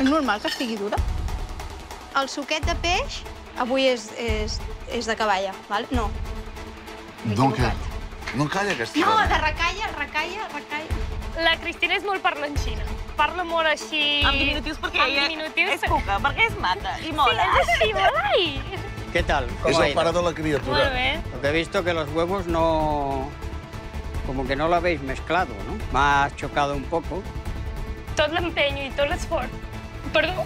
És normal que estigui dura. El suquet de peix avui és, és, és de caballa, val? No. No, que... equivocat. No calla, aquesta No, de recalla, recalla, recalla. La Cristina és molt parlanxina. Parla molt així... En diminutius perquè ella diminutius. és cuca, perquè és maca i Sí, mola. és així, molt ai. ¿Qué tal? És ¿Cómo ha el ido? pare de la criatura. Molt bé. Porque he visto que los huevos no... Como que no lo habéis mezclado, ¿no? Me ha chocado un poco. Tot l'empenyo i tot l'esforç. Perdó.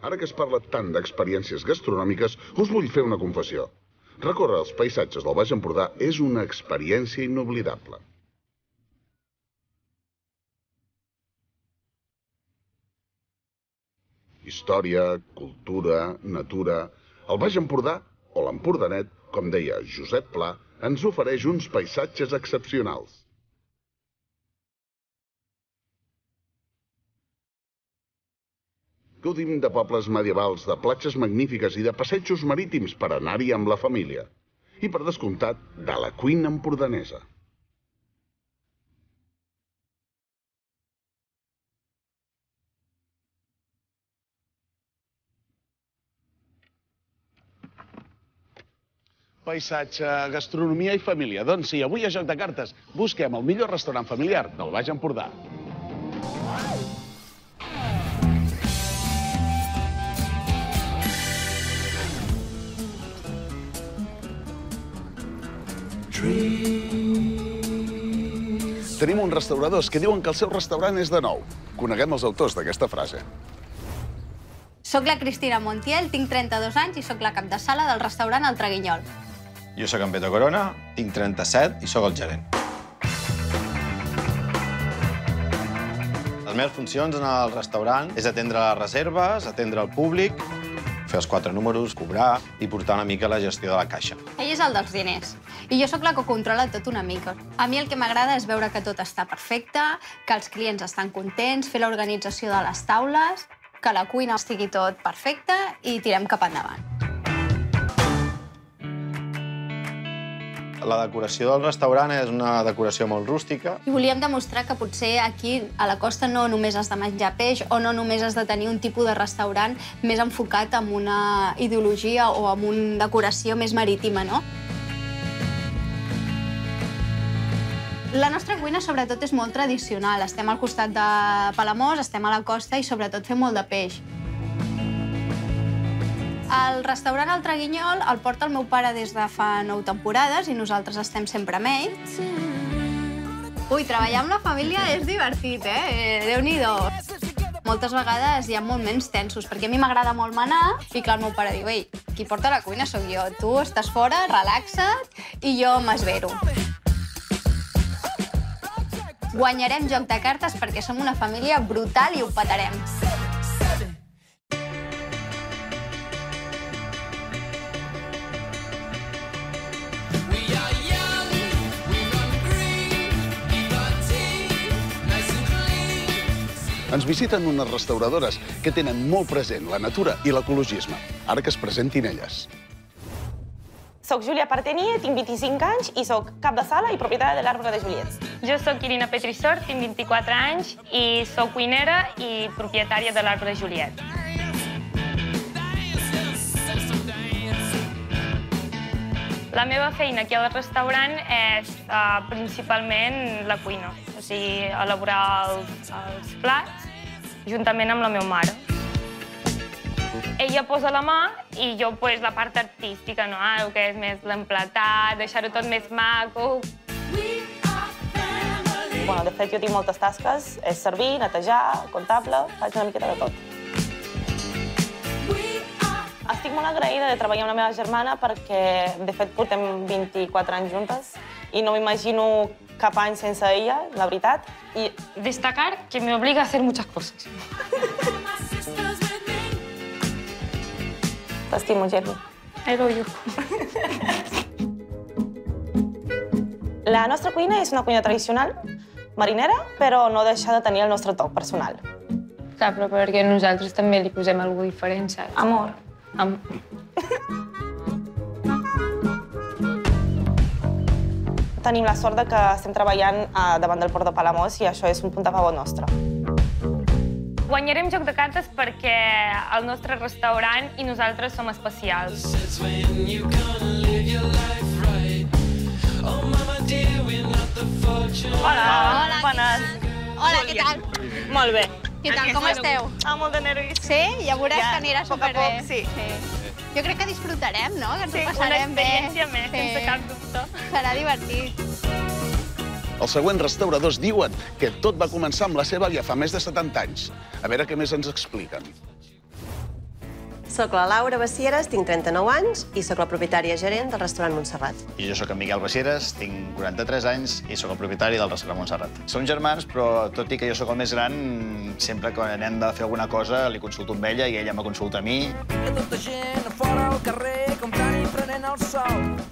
Ara que es parla tant d'experiències gastronòmiques, us vull fer una confessió. Recórrer els paisatges del Baix Empordà és una experiència inoblidable. Història, cultura, natura... El Baix Empordà, o l'Empordanet, com deia Josep Pla, ens ofereix uns paisatges excepcionals. Gaudim de pobles medievals, de platges magnífiques i de passejos marítims per anar-hi amb la família. I, per descomptat, de la cuina empordanesa. Paisatge, gastronomia i família. Doncs sí, avui a Joc de Cartes busquem el millor restaurant familiar del Baix Empordà. Tenim uns restauradors que diuen que el seu restaurant és de nou. Coneguem els autors d'aquesta frase. Soc la Cristina Montiel, tinc 32 anys i sóc la cap de sala del restaurant El Traguinyol. Jo sóc en Beto Corona, tinc 37 i sóc el gerent. Les meves funcions en el restaurant és atendre les reserves, atendre el públic, fer els quatre números, cobrar i portar una mica la gestió de la caixa. Ell és el dels diners. I jo sóc la que controla tot una mica. A mi el que m'agrada és veure que tot està perfecte, que els clients estan contents, fer l'organització de les taules, que la cuina estigui tot perfecte i tirem cap endavant. La decoració del restaurant és una decoració molt rústica. I volíem demostrar que potser aquí a la costa no només has de menjar peix o no només has de tenir un tipus de restaurant més enfocat en una ideologia o en una decoració més marítima, no? La nostra cuina, sobretot, és molt tradicional. Estem al costat de Palamós, estem a la costa i, sobretot, fem molt de peix. El restaurant El Traguinyol el porta el meu pare des de fa nou temporades i nosaltres estem sempre amb ell. Ui, treballar amb la família és divertit, eh? Déu-n'hi-do. Moltes vegades hi ha moments tensos, perquè a mi m'agrada molt manar i clar, el meu pare diu, ei, qui porta la cuina sóc jo, tu estàs fora, relaxa't i jo m'esvero. Guanyarem joc de cartes perquè som una família brutal i ho petarem. Ens visiten unes restauradores que tenen molt present la natura i l'ecologisme. Ara que es presentin elles. Soc Júlia Partenier, tinc 25 anys i sóc cap de sala i propietària de l'Arbre de Juliets. Jo sóc Irina Petrissor, tinc 24 anys i sóc cuinera i propietària de l'Arbre de Juliet. La meva feina aquí al restaurant és uh, principalment la cuina, o sigui, elaborar els, els plats juntament amb la meva mare. Ella posa la mà i jo pues, la part artística, no? el que és més l'emplatar, deixar-ho tot més maco. Bueno, de fet, jo tinc moltes tasques. És servir, netejar, comptable, faig una miqueta de tot. Estic molt agraïda de treballar amb la meva germana perquè, de fet, portem 24 anys juntes i no m'imagino cap any sense ella, la veritat. Y destacar que me obliga a hacer muchas cosas. T'estimo, Jenny. I love you. La nostra cuina és una cuina tradicional, marinera, però no deixa de tenir el nostre toc personal. Clar, però perquè nosaltres també li posem alguna diferent, saps? Amor. Amb... Tenim la sort de que estem treballant eh, davant del port de Palamós i això és un punt a favor nostre. Guanyarem joc de cartes perquè el nostre restaurant i nosaltres som especials. Hola, Hola, bones. Hola, què tal? Molt bé. Què tal, com esteu? Ah, molt de nervis. Sí? Ja veuràs Ja, que anirà a poc a superbé. poc, sí. Jo crec que disfrutarem, no? Que ens Sí, ho una passarem bé. experiència més, sense cap dubte. Serà divertit. Els següents restauradors diuen que tot va començar amb la seva àvia fa més de 70 anys. A veure què més ens expliquen. Soc la Laura Bacieres, tinc 39 anys i sóc la propietària gerent del restaurant Montserrat. I jo sóc en Miquel Bacieres, tinc 43 anys i sóc el propietari del restaurant Montserrat. Som germans, però tot i que jo sóc el més gran, sempre que hem de fer alguna cosa li consulto amb ella i ella me consulta a mi.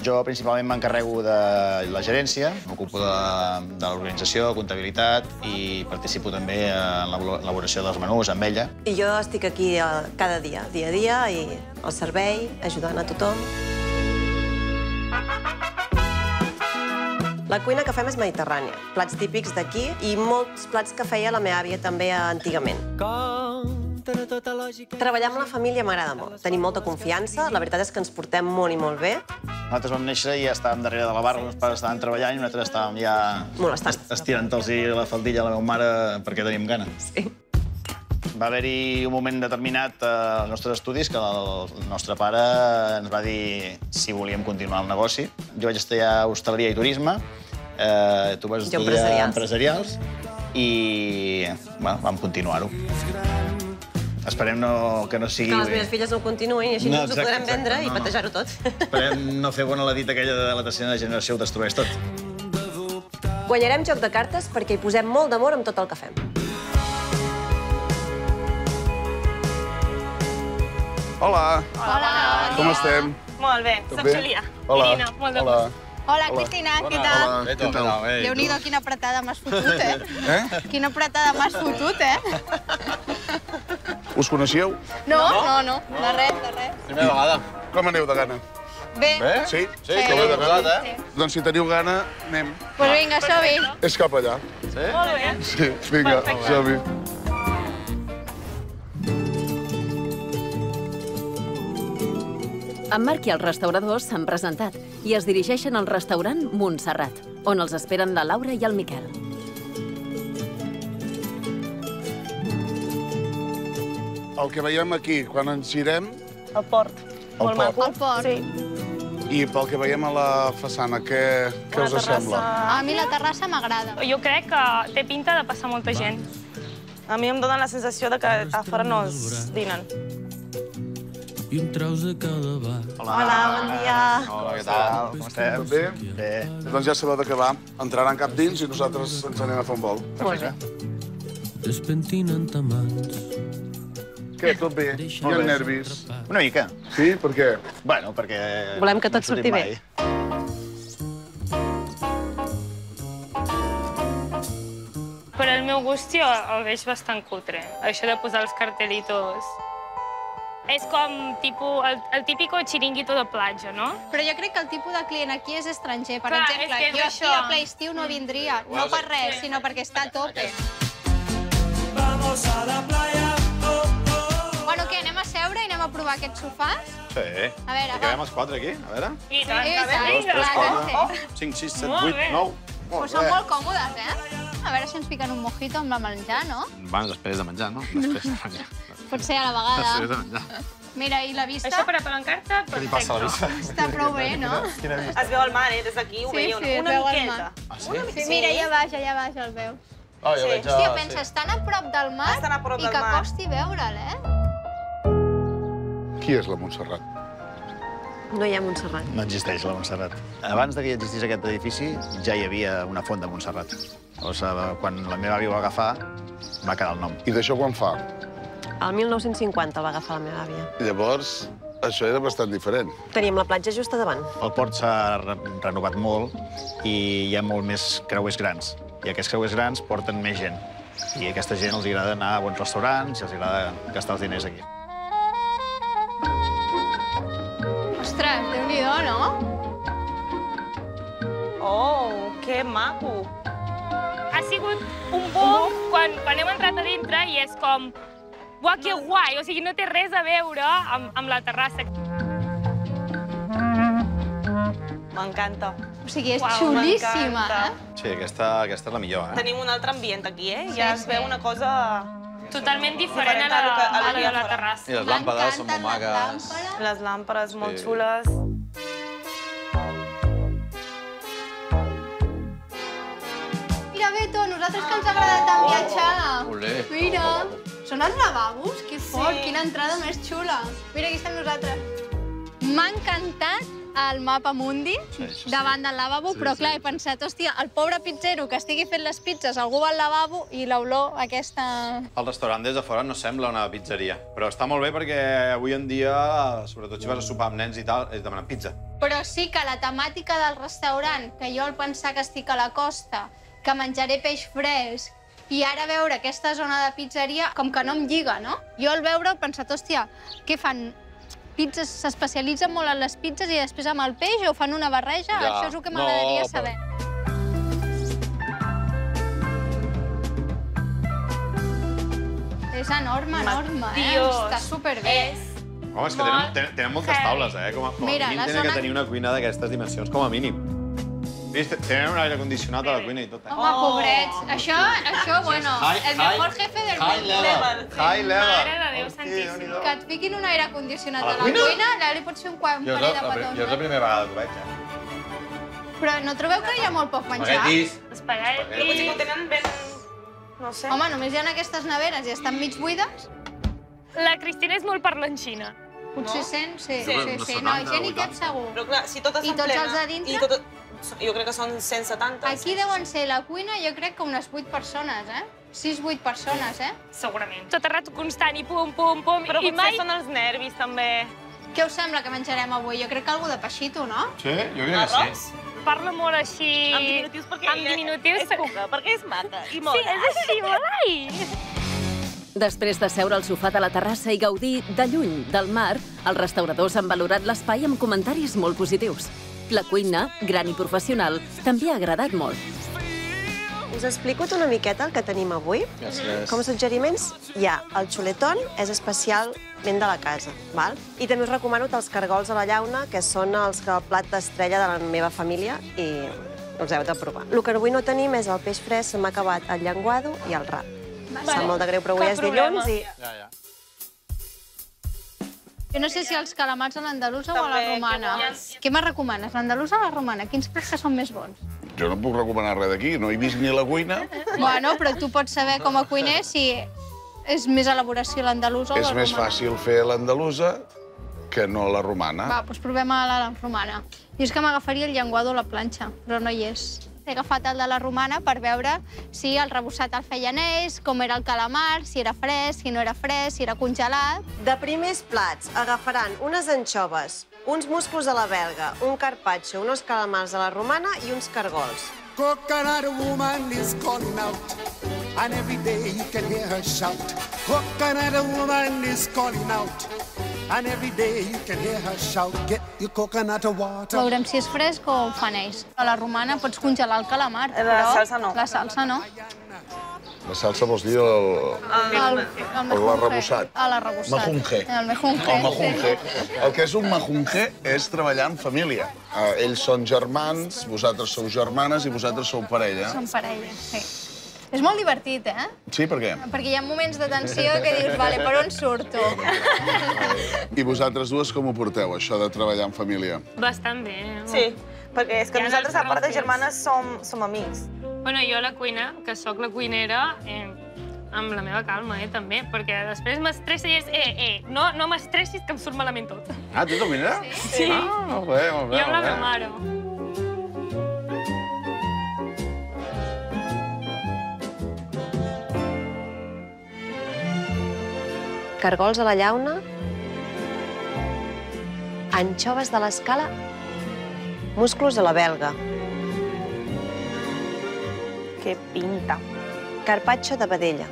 Jo principalment m'encarrego de la gerència, m'ocupo de, de l'organització, comptabilitat i participo també en l'elaboració dels menús amb ella. I jo estic aquí eh, cada dia, dia a dia, i al servei, ajudant a tothom. La cuina que fem és mediterrània, plats típics d'aquí i molts plats que feia la meva àvia també antigament. Treballar amb la família m'agrada molt. Tenim molta confiança, la veritat és que ens portem molt i molt bé. Nosaltres vam néixer i ja estàvem darrere de la barra, els pares estaven treballant i nosaltres estàvem ja Molestant. est- estirant-los la faldilla a la meva mare perquè teníem gana. Sí. Va haver-hi un moment determinat eh, als nostres estudis que el nostre pare ens va dir si volíem continuar el negoci. Jo vaig estudiar hostaleria i turisme, eh, tu vas estudiar empresarials. empresarials i bueno, vam continuar-ho. Esperem no, que no sigui... Que les meves filles no ho continuïn i així No, no, ens ho podrem exacte, vendre no, i patejar-ho tot. Esperem no fer bona la dita aquella de la tercera generació ho destrueix tot. Guanyarem joc de cartes perquè hi posem molt d'amor amb tot el que fem. Hola, Hola. com estem? Molt bé, Tot soc bé? Júlia. Hola. Irina, molt de Hola. Hola, Cristina, què tal? Hola, què tal? Déu-n'hi-do, quina apretada m'has fotut, eh? Eh? Quina apretada m'has fotut, eh? Us coneixeu? No, no, no, de res, de res. Primera vegada. Com aneu de gana? Bé, Sí? Sí. Que aneu de gana? Sí. Doncs si teniu gana, anem. doncs vinga, som-hi. És cap allà. Molt bé. Sí, vinga, som-hi. En Marc i els restauradors s'han presentat i es dirigeixen al restaurant Montserrat, on els esperen la Laura i el Miquel. El que veiem aquí, quan ens girem, El port. El Molt port. El port. Sí. i pel que veiem a la façana, què, què us terrassa- sembla? A mi la terrassa m'agrada. Jo crec que té pinta de passar molta gent. A mi em dóna la sensació de que a fora no es dinen. i em traus a cada bar. Hola, bon dia. Hola, què tal? Com estem? Bé? Bé. Doncs ja sabeu de què va. Entraran cap dins i nosaltres ens anem a fer un vol. Molt bé. Despentinant mans. Què, tot bé? Hi ha nervis? Una mica. Sí? Per què? Bueno, perquè... Volem que tot no surti bé. mai. Per al meu gust jo el veig bastant cutre. Això de posar els cartelitos... És com tipus, el, el típico chiringuito de platja, no? Però jo crec que el tipus de client aquí és estranger. Per Clar, exemple, és que és jo això. aquí a Play Estiu no vindria. No per res, sinó perquè està a tope. Bueno, què, anem a i a provar aquests sofàs? Sí. A veure, I quedem els quatre aquí, a veure. I tant, Sí, que bé, sí, vinga. clar que sí. 5, 6, 7, Molt 8, bé. 9. Però són molt còmodes, eh? A veure si ens fiquen un mojito amb la menjar, no? Bueno, després de menjar, no? Després de menjar. Potser a la Després de vegada. menjar. Mira, i la vista Això per apalancar-te, Què li passa a la perfecte. vista? està prou bé, no? Quina vista? Es veu el mar, eh? Des d'aquí ho Sí, veieu sí, es una veu el miqueta. mar. Ah, sí? Sí, mira, allà baix, allà baix el veus. Oh, jo Sí. veig... Hòstia, ah, penses, tan a prop del mar Estan a prop i del que mar. costi veure'l, eh? Qui és la Montserrat? No hi ha Montserrat. No existeix la Montserrat. Abans de que existís aquest edifici, ja hi havia una font de Montserrat. O sigui, quan la meva àvia ho va agafar, va quedar el nom. I d'això quan fa? El 1950 el va agafar la meva àvia. Llavors, això era bastant diferent. Teníem la platja just a davant. El port s'ha re- renovat molt i hi ha molt més creuers grans. I aquests creuers grans porten més gent. I a aquesta gent els agrada anar a bons restaurants i els agrada gastar els diners aquí. No? Oh, que maco. Ha sigut un boom quan, quan hem entrat a dintre i és com... Uah, que guai! O sigui, no té res a veure amb, amb la terrassa. M'encanta. O sigui, és Uau, xulíssima, eh? Sí, aquesta, aquesta és la millor, eh? Tenim un altre ambient aquí, eh? Sí, Ja es sí. veu una cosa... Totalment diferent a la, a la de la terrassa. I les làmpades són molt magues. Les làmpades molt Sí. xules. Mira, Beto, nosaltres que ens agrada tant viatjar. Olé. Mira, són els lavabos? Que fort, Sí. quina entrada més xula. Mira, aquí estem nosaltres. M'ha encantat el mapa mundi Sí, això sí. davant del lavabo, Sí, però clar, he pensat, hòstia, el pobre pizzero que estigui fent les pizzas, algú va al lavabo i l'olor aquesta... El restaurant des de fora no sembla una pizzeria, però està molt bé perquè avui en dia, sobretot si vas a sopar amb nens i tal, és demanar pizza. Però sí que la temàtica del restaurant, que jo al pensar que estic a la costa, que menjaré peix fresc, i ara veure aquesta zona de pizzeria, com que no em lliga, no? Jo al veure he pensat, hòstia, què fan? Pizzas s'especialitzen molt en les pizzas i després amb el peix o fan una barreja? Ja. Això és el que No, m'agradaria però- saber. És enorme, enorme, eh? Està superbé. És Home, és que tenen, tenen, tenen moltes taules, eh? Com a, com a Mira, mínim la tenen zona- que tenir una cuina d'aquestes dimensions, com a mínim. Vist, tenen un aire condicionat a la cuina i tot, eh? Home, pobrets. Això, això, bueno, High- el mejor jefe del high mundo. level. High level. Mare de Déu Hosti, santíssim. Déu-n'hi-do. Que et fiquin un aire condicionat A a la la cuina? allà li pot ser un, qua- un Jo és, parell la, de la, petons. jo és la primera vegada que ho veig, eh? Però no trobeu que hi ha molt poc menjar? Espaguetis. espaguetis. Potser ho tenen ben... No sé. Home, només hi ha aquestes neveres i estan mig buides? La Cristina és molt parlanxina. Potser sent, sí, Jo sí, sí. que No, 70, gent hi cap 80. segur. Però clar, si totes I tots els de dintre? I tot... Jo crec que són 170. Aquí deuen ser la cuina, jo crec que unes 8 persones, eh? 6-8 persones, eh? Segurament. Tot el rato constant i pum, pum, pum. Però I potser mai... són els nervis, també. Què us sembla que menjarem avui? Jo crec que algú de peixito, no? Sí, jo crec que Arròs? sí. Parla molt així... Amb diminutius perquè Amb diminutius. és cuca, perquè és maca i Sí, mona. és així, molt ai. Després de seure al sofà de la terrassa i gaudir de lluny del mar, els restauradors han valorat l'espai amb comentaris molt positius. La cuina, gran i professional, també ha agradat molt. Us explico una miqueta el que tenim avui. Gràcies. Com a suggeriments, hi ha el xuletón, és especialment de la casa, val? I també us recomano els cargols a la llauna, que són els que el plat d'estrella de la meva família i els heu de provar. El que avui no tenim és el peix fresc, se m'ha acabat el llenguado i el rap. Em sap molt de greu, però avui Cap és dilluns problema. i... Ja, ja. Jo no sé si els calamars a l'andalusa o a la romana. Què me recomanes, l'andalusa o la romana? Quins creus que són més bons? Jo no puc recomanar res d'aquí, no he vist ni la cuina. Bueno, però tu pots saber com a cuiner si és més elaboració l'andalusa o la És romana. més fàcil fer l'andalusa que no la romana. Va, doncs provem a la romana. Jo és que m'agafaria el llenguado a la planxa, però no hi és. He agafat el de la romana per veure si el rebossat el feien ells, com era el calamar, si era fresc, si no era fresc, si era congelat. De primers plats agafaran unes anxoves, uns musclos a la belga, un carpaccio, unos calamars a la romana i uns cargols. Coconut woman is calling out, and every day you can hear her shout. Coconut woman is calling out, and every day you can hear her shout. Get your coconut water. Veurem si és fresc o ho fan ells. A la romana pots congelar el calamar, La però salsa no. la salsa no. La salsa vols dir el... El, el l'arrebossat. Ah, l'arrebossat. Majunje. El mejunje. El majunje. El que és un majunje és treballar en família. Eh, ells són germans, vosaltres sou germanes i vosaltres sou parella. Són parella, sí. És molt divertit, eh? Sí, per què? Perquè hi ha moments de tensió que dius, vale, per on surto? I vosaltres dues com ho porteu, això de treballar en família? Bastant bé. Sí, perquè és que ha nosaltres, a part de germanes, som, som amics. Bueno, jo a la cuina, que sóc la cuinera, eh, amb la meva calma, eh, també, perquè després m'estressa i és, eh, eh, no, no m'estressis que em surt malament tot. Ah, tu ets cuinera? Sí. Ah, molt bé, molt bé. Jo amb la meva mare. Cargols a la llauna, anxoves de l'escala, musclos a la belga, Que pinta. carpaccio de vedella,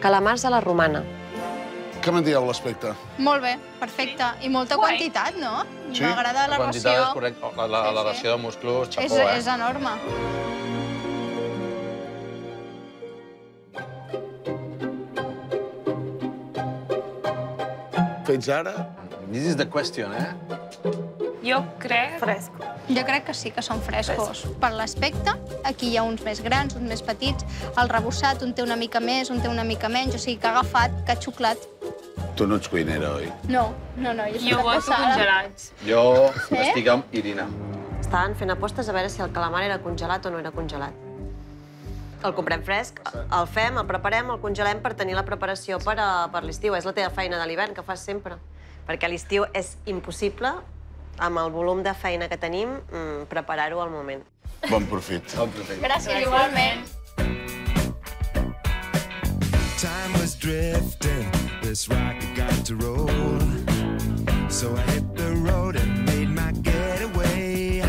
calamars a la romana, Què me'n dieu l'aspecte? Molt bé, perfecte. I molta quantitat, no? Sí? M'agrada la quantitat ració. és correcte. La, la, la ració de musclos, És, xapó, eh? és enorme. Fets ara? This is the question, eh? Jo crec... Fresc. Jo crec que sí que són frescos. Per l'aspecte, aquí hi ha uns més grans, uns més petits. El rebossat, un té una mica més, un té una mica menys. O sigui, que ha agafat, que ha xuclat. Tu no ets cuinera, oi? No, no, no. Jo, Jo passada. congelats. Jo Sí? estic amb Irina. Estaven fent apostes a veure si el calamar era congelat o no era congelat. El comprem fresc, el fem, el preparem, el congelem per tenir la preparació per, a, per l'estiu. És la teva feina de l'hivern, que fas sempre. Perquè a l'estiu és impossible, amb el volum de feina que tenim, mm, preparar-ho al moment. Bon profit. Bon profit. Gràcies, igualment. Time was drifting, this rocket got to roll. So I hit the road and made my getaway.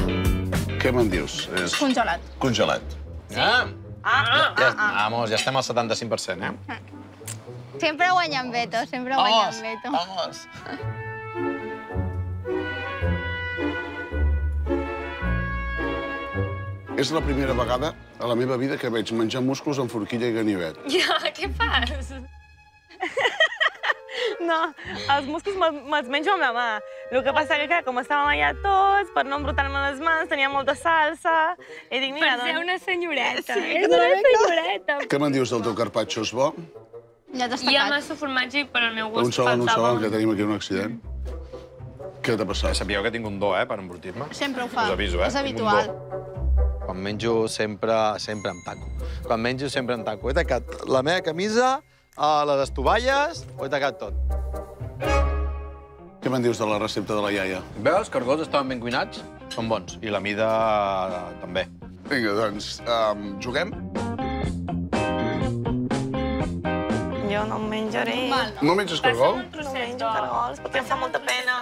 Què me'n dius? És Congelat. congelat. Ah! Ah, ja, vamos, ja estem al 75%, eh? Sempre guanyant Beto, sempre guanyant Beto. vamos. És la primera vegada a la meva vida que veig menjar musclos amb forquilla i ganivet. Ja, què fas? No, els musclos me'ls menjo amb la mà. El que passa que, clar, com estàvem allà tots, per no embrutar-me les mans, tenia molta salsa, i dic, mira, Per ser una senyoreta. Sí, és una senyoreta. Què me'n dius del teu carpaccio? És bo? Ja t'has Hi ha massa formatge i per al meu gust Un segon, un faltava. segon, que tenim aquí un accident. Què t'ha passat? Sabíeu que tinc un do, eh, per embrutir-me? Sempre ho fa. Us aviso, eh? És un habitual. Quan menjo sempre, sempre em taco. Quan menjo sempre em taco. He tacat la meva camisa, a les estovalles, ho he tacat tot. Què me'n dius de la recepta de la iaia? Veus? Els cargols estaven ben cuinats, són bons. I la mida també. Vinga, doncs, um, juguem? Jo no em menjaré. Mal, no? No menges cargol? No menjo cargols, perquè em fa molta pena.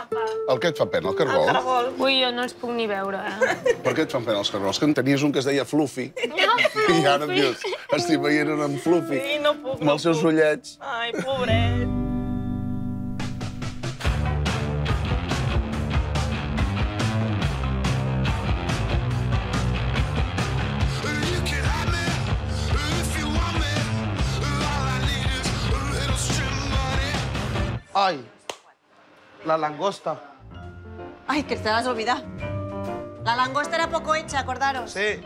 El que et fa pena, el cargol? Cargol. Ui, jo no els puc ni veure, eh? Per què et fan pena els cargols? Que en tenies un que es deia Fluffy. No, I ara em dius, estic veient un en Fluffy. Sí, no puc, Amb els seus ullets. Ai, pobret. Ay, la langosta. Ay, que te la has olvidado. La langosta era poco hecha, acordaros. Sí.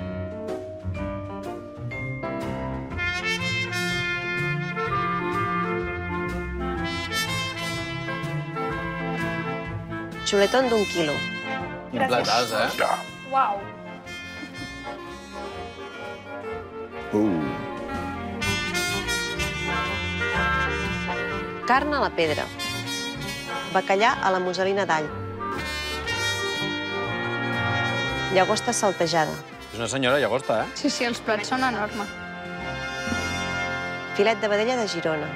Xuletón d'un quilo. Quin platàs, eh? Uau. Uh. Carn a la pedra. Bacallà a la muselina d'all. Llagosta saltejada. És una senyora llagosta, eh? Sí, sí, els plats són enormes. Filet de vedella de Girona.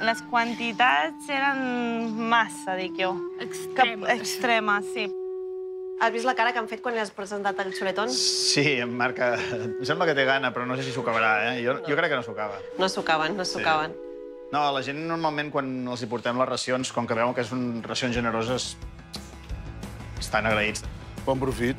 Les quantitats eren massa, dic jo. Extremes. Que, extremes, sí. Has vist la cara que han fet quan li has presentat el xuletón? Sí, em marca... Em sembla que té gana, però no sé si s'ho acabarà, eh? Jo, jo crec que no s'ho acaba. No s'ho caben, no s'ho caben. No, la gent normalment quan els hi portem les racions, com que veuen que són racions generoses, estan agraïts. Bon profit.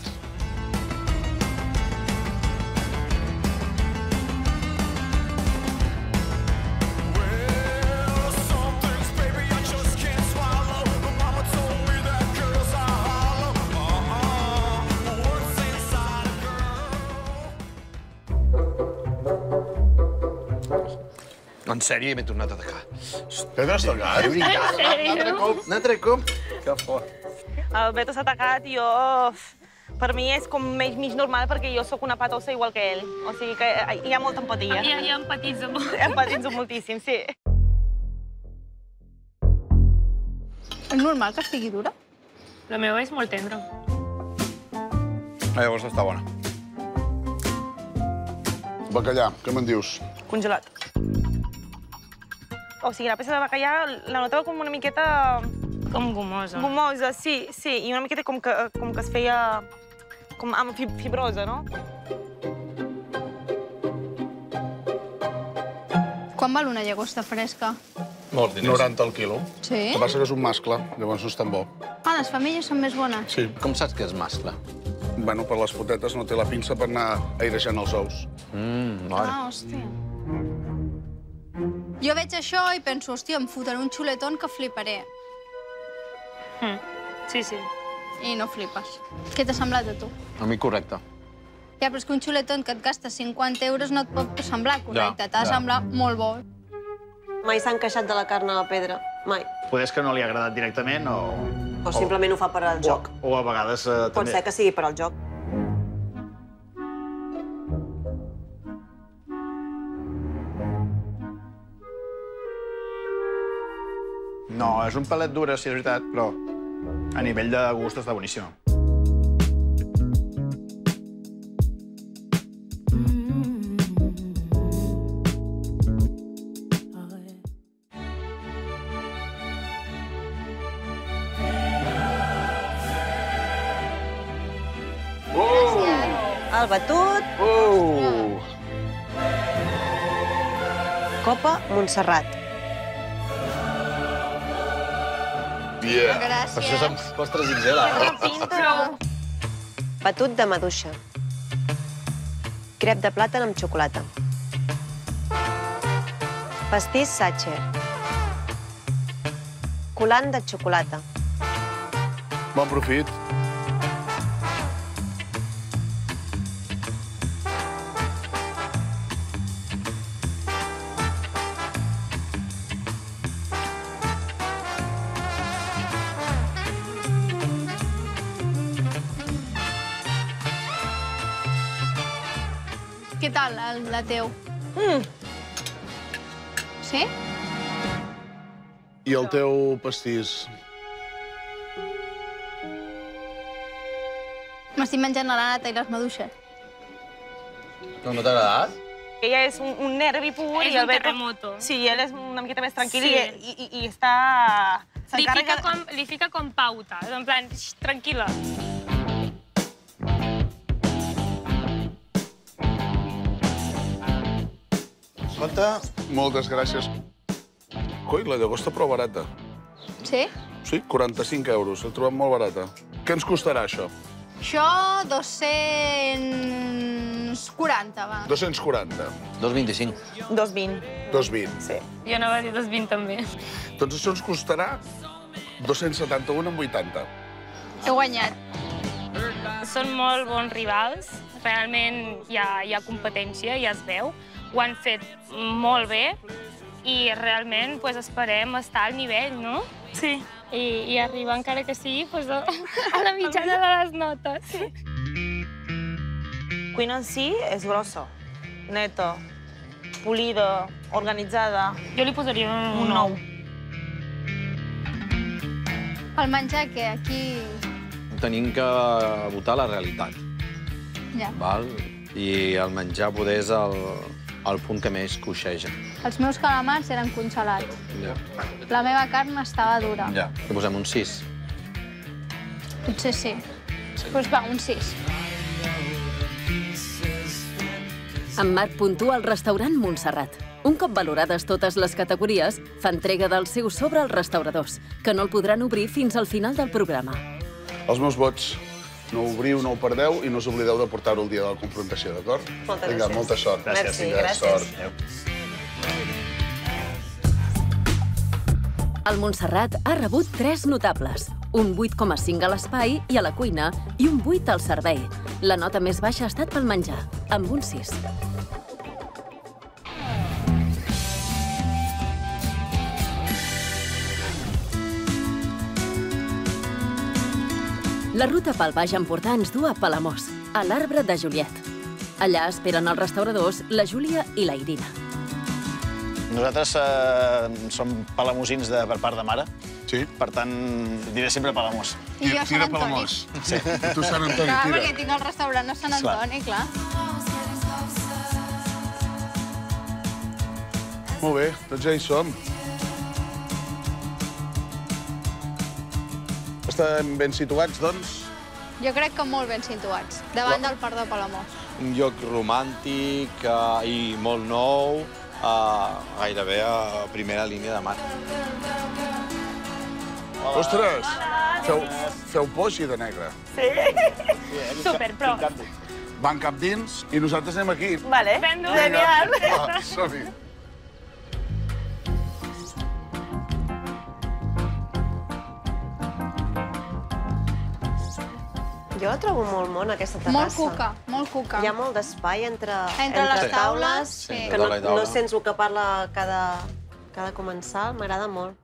Sèrio, m'he tornat a atacar. Pedro Estalgat? De veritat. En sèrio? Un altre cop, un altre cop. Que fort. El Beto s'ha atacat i jo... Per mi és com mig, mig normal perquè jo sóc una patossa igual que ell. O sigui que hi ha molta empatia. Ja, ja empatitzo molt. Empatitzo moltíssim, sí. És normal que estigui dura? La meva és molt tendra. La llagosta està bona. Bacallà, què me'n dius? Congelat. O sigui, la peça de bacallà la notava com una miqueta... Com gomosa. Gomosa, sí, sí. I una miqueta com que, com que es feia... com amb fib- fibrosa, no? Quan val una llagosta fresca? Molts diners. 90 al quilo. Sí? El que passa que és un mascle, llavors no és tan bo. Ah, les femelles són més bones. Sí. Com saps que és mascle? Bueno, per les potetes no té la pinça per anar airejant els ous. Mm, Ah, hòstia. Jo veig això i penso, hòstia, em fotré un xuletón que fliparé. Mm. Sí, sí. I no flipes. Què t'ha semblat a tu? A mi correcte. Ja, però és que un xuletón que et gasta 50 euros no et pot semblar correcte. T'ha de ja. semblar molt bo. Mai s'han queixat de la carn a la pedra. Mai. Poder és que no li ha agradat directament o... O simplement ho fa per al joc. O, o a vegades eh, Pot també... ser que sigui per al joc. No, és un palet dura, sí, és veritat, però a nivell de gust està boníssima. El batut, Uh! Copa Montserrat. Yeah. Gràcies. Per això som postres XL. eh? Pinta. Batut de maduixa. Crep de plàtan amb xocolata. Pastís Sacher. Colant de xocolata. Bon profit. Teu? Mm. Sí? I el teu pastís? M'estic menjant la nata i les maduixes. No, no t'ha agradat? Ella és un, un nervi pur És i el un Beto... terremoto. Sí, ell és una miqueta més tranquil Sí. i, i, i està... Li fica, com, li fica com pauta, en plan, "Xxt, tranquil·la. Compte. Moltes gràcies. Coi, la llagosta prou barata. Sí? Sí, 45 euros. L'he trobat molt barata. Què ens costarà, això? Això, 240, va. 240. 2,25. 2,20. 2,20. Sí. Jo anava a dir 2,20 també. Doncs això ens costarà 271 amb 80. He guanyat. Són molt bons rivals, realment hi ha, hi ha competència, ja es veu. Ho han fet molt bé i realment pues, esperem estar al nivell, no? Sí. I, i arribar, encara que sigui, pues, a, a la mitjana de les notes. Sí. Cuina en si és grossa, neta, polida, organitzada. Jo li posaria un, Un nou. El menjar, que aquí... Tenim que votar la realitat, Ja. val? I el menjar poder és el, el punt que més coixeja. Els meus calamars eren congelats. Ja. La meva carn estava dura. Ja. Li posem un 6. Potser sí. Doncs pues va, un 6. En Marc puntua al restaurant Montserrat. Un cop valorades totes les categories, fa entrega del seu sobre als restauradors, que no el podran obrir fins al final del programa. Els meus vots. No obriu, no ho perdeu i no us oblideu de portar-ho el dia de la confrontació, d'acord? Moltes Vinga, gràcies. molta sort. Merci, Vinga, gràcies. Sort. El Montserrat ha rebut tres notables, un 8,5 a l'espai i a la cuina i un 8 al servei. La nota més baixa ha estat pel menjar, amb un 6. La ruta pel Baix Empordà ens du a Palamós, a l'Arbre de Juliet. Allà esperen els restauradors la Júlia i la Irina. Nosaltres eh, som palamosins de, per part de mare. Sí. Per tant, diré sempre Palamós. I jo Sant Antoni. Sí. I tu, Sant Antoni, Clar, tira. perquè tinc el restaurant a Sant Clar. Antoni, clar. Molt bé, doncs ja hi som. Estem ben situats, doncs? Jo crec que molt ben situats, davant del Parc de Palamós. Un lloc romàntic eh, i molt nou, a, gairebé a primera línia de mar. Ostres, feu, feu por així de negre. Sí. Super, però... Van cap dins i nosaltres anem aquí. Vale, genial. Va, som-hi. Jo trobo molt mona, aquesta terrassa. Molt cuca, molt cuca. Hi ha molt d'espai entre, Entre les taules, sí. Que no, no sents el que parla cada, cada comensal, m'agrada molt.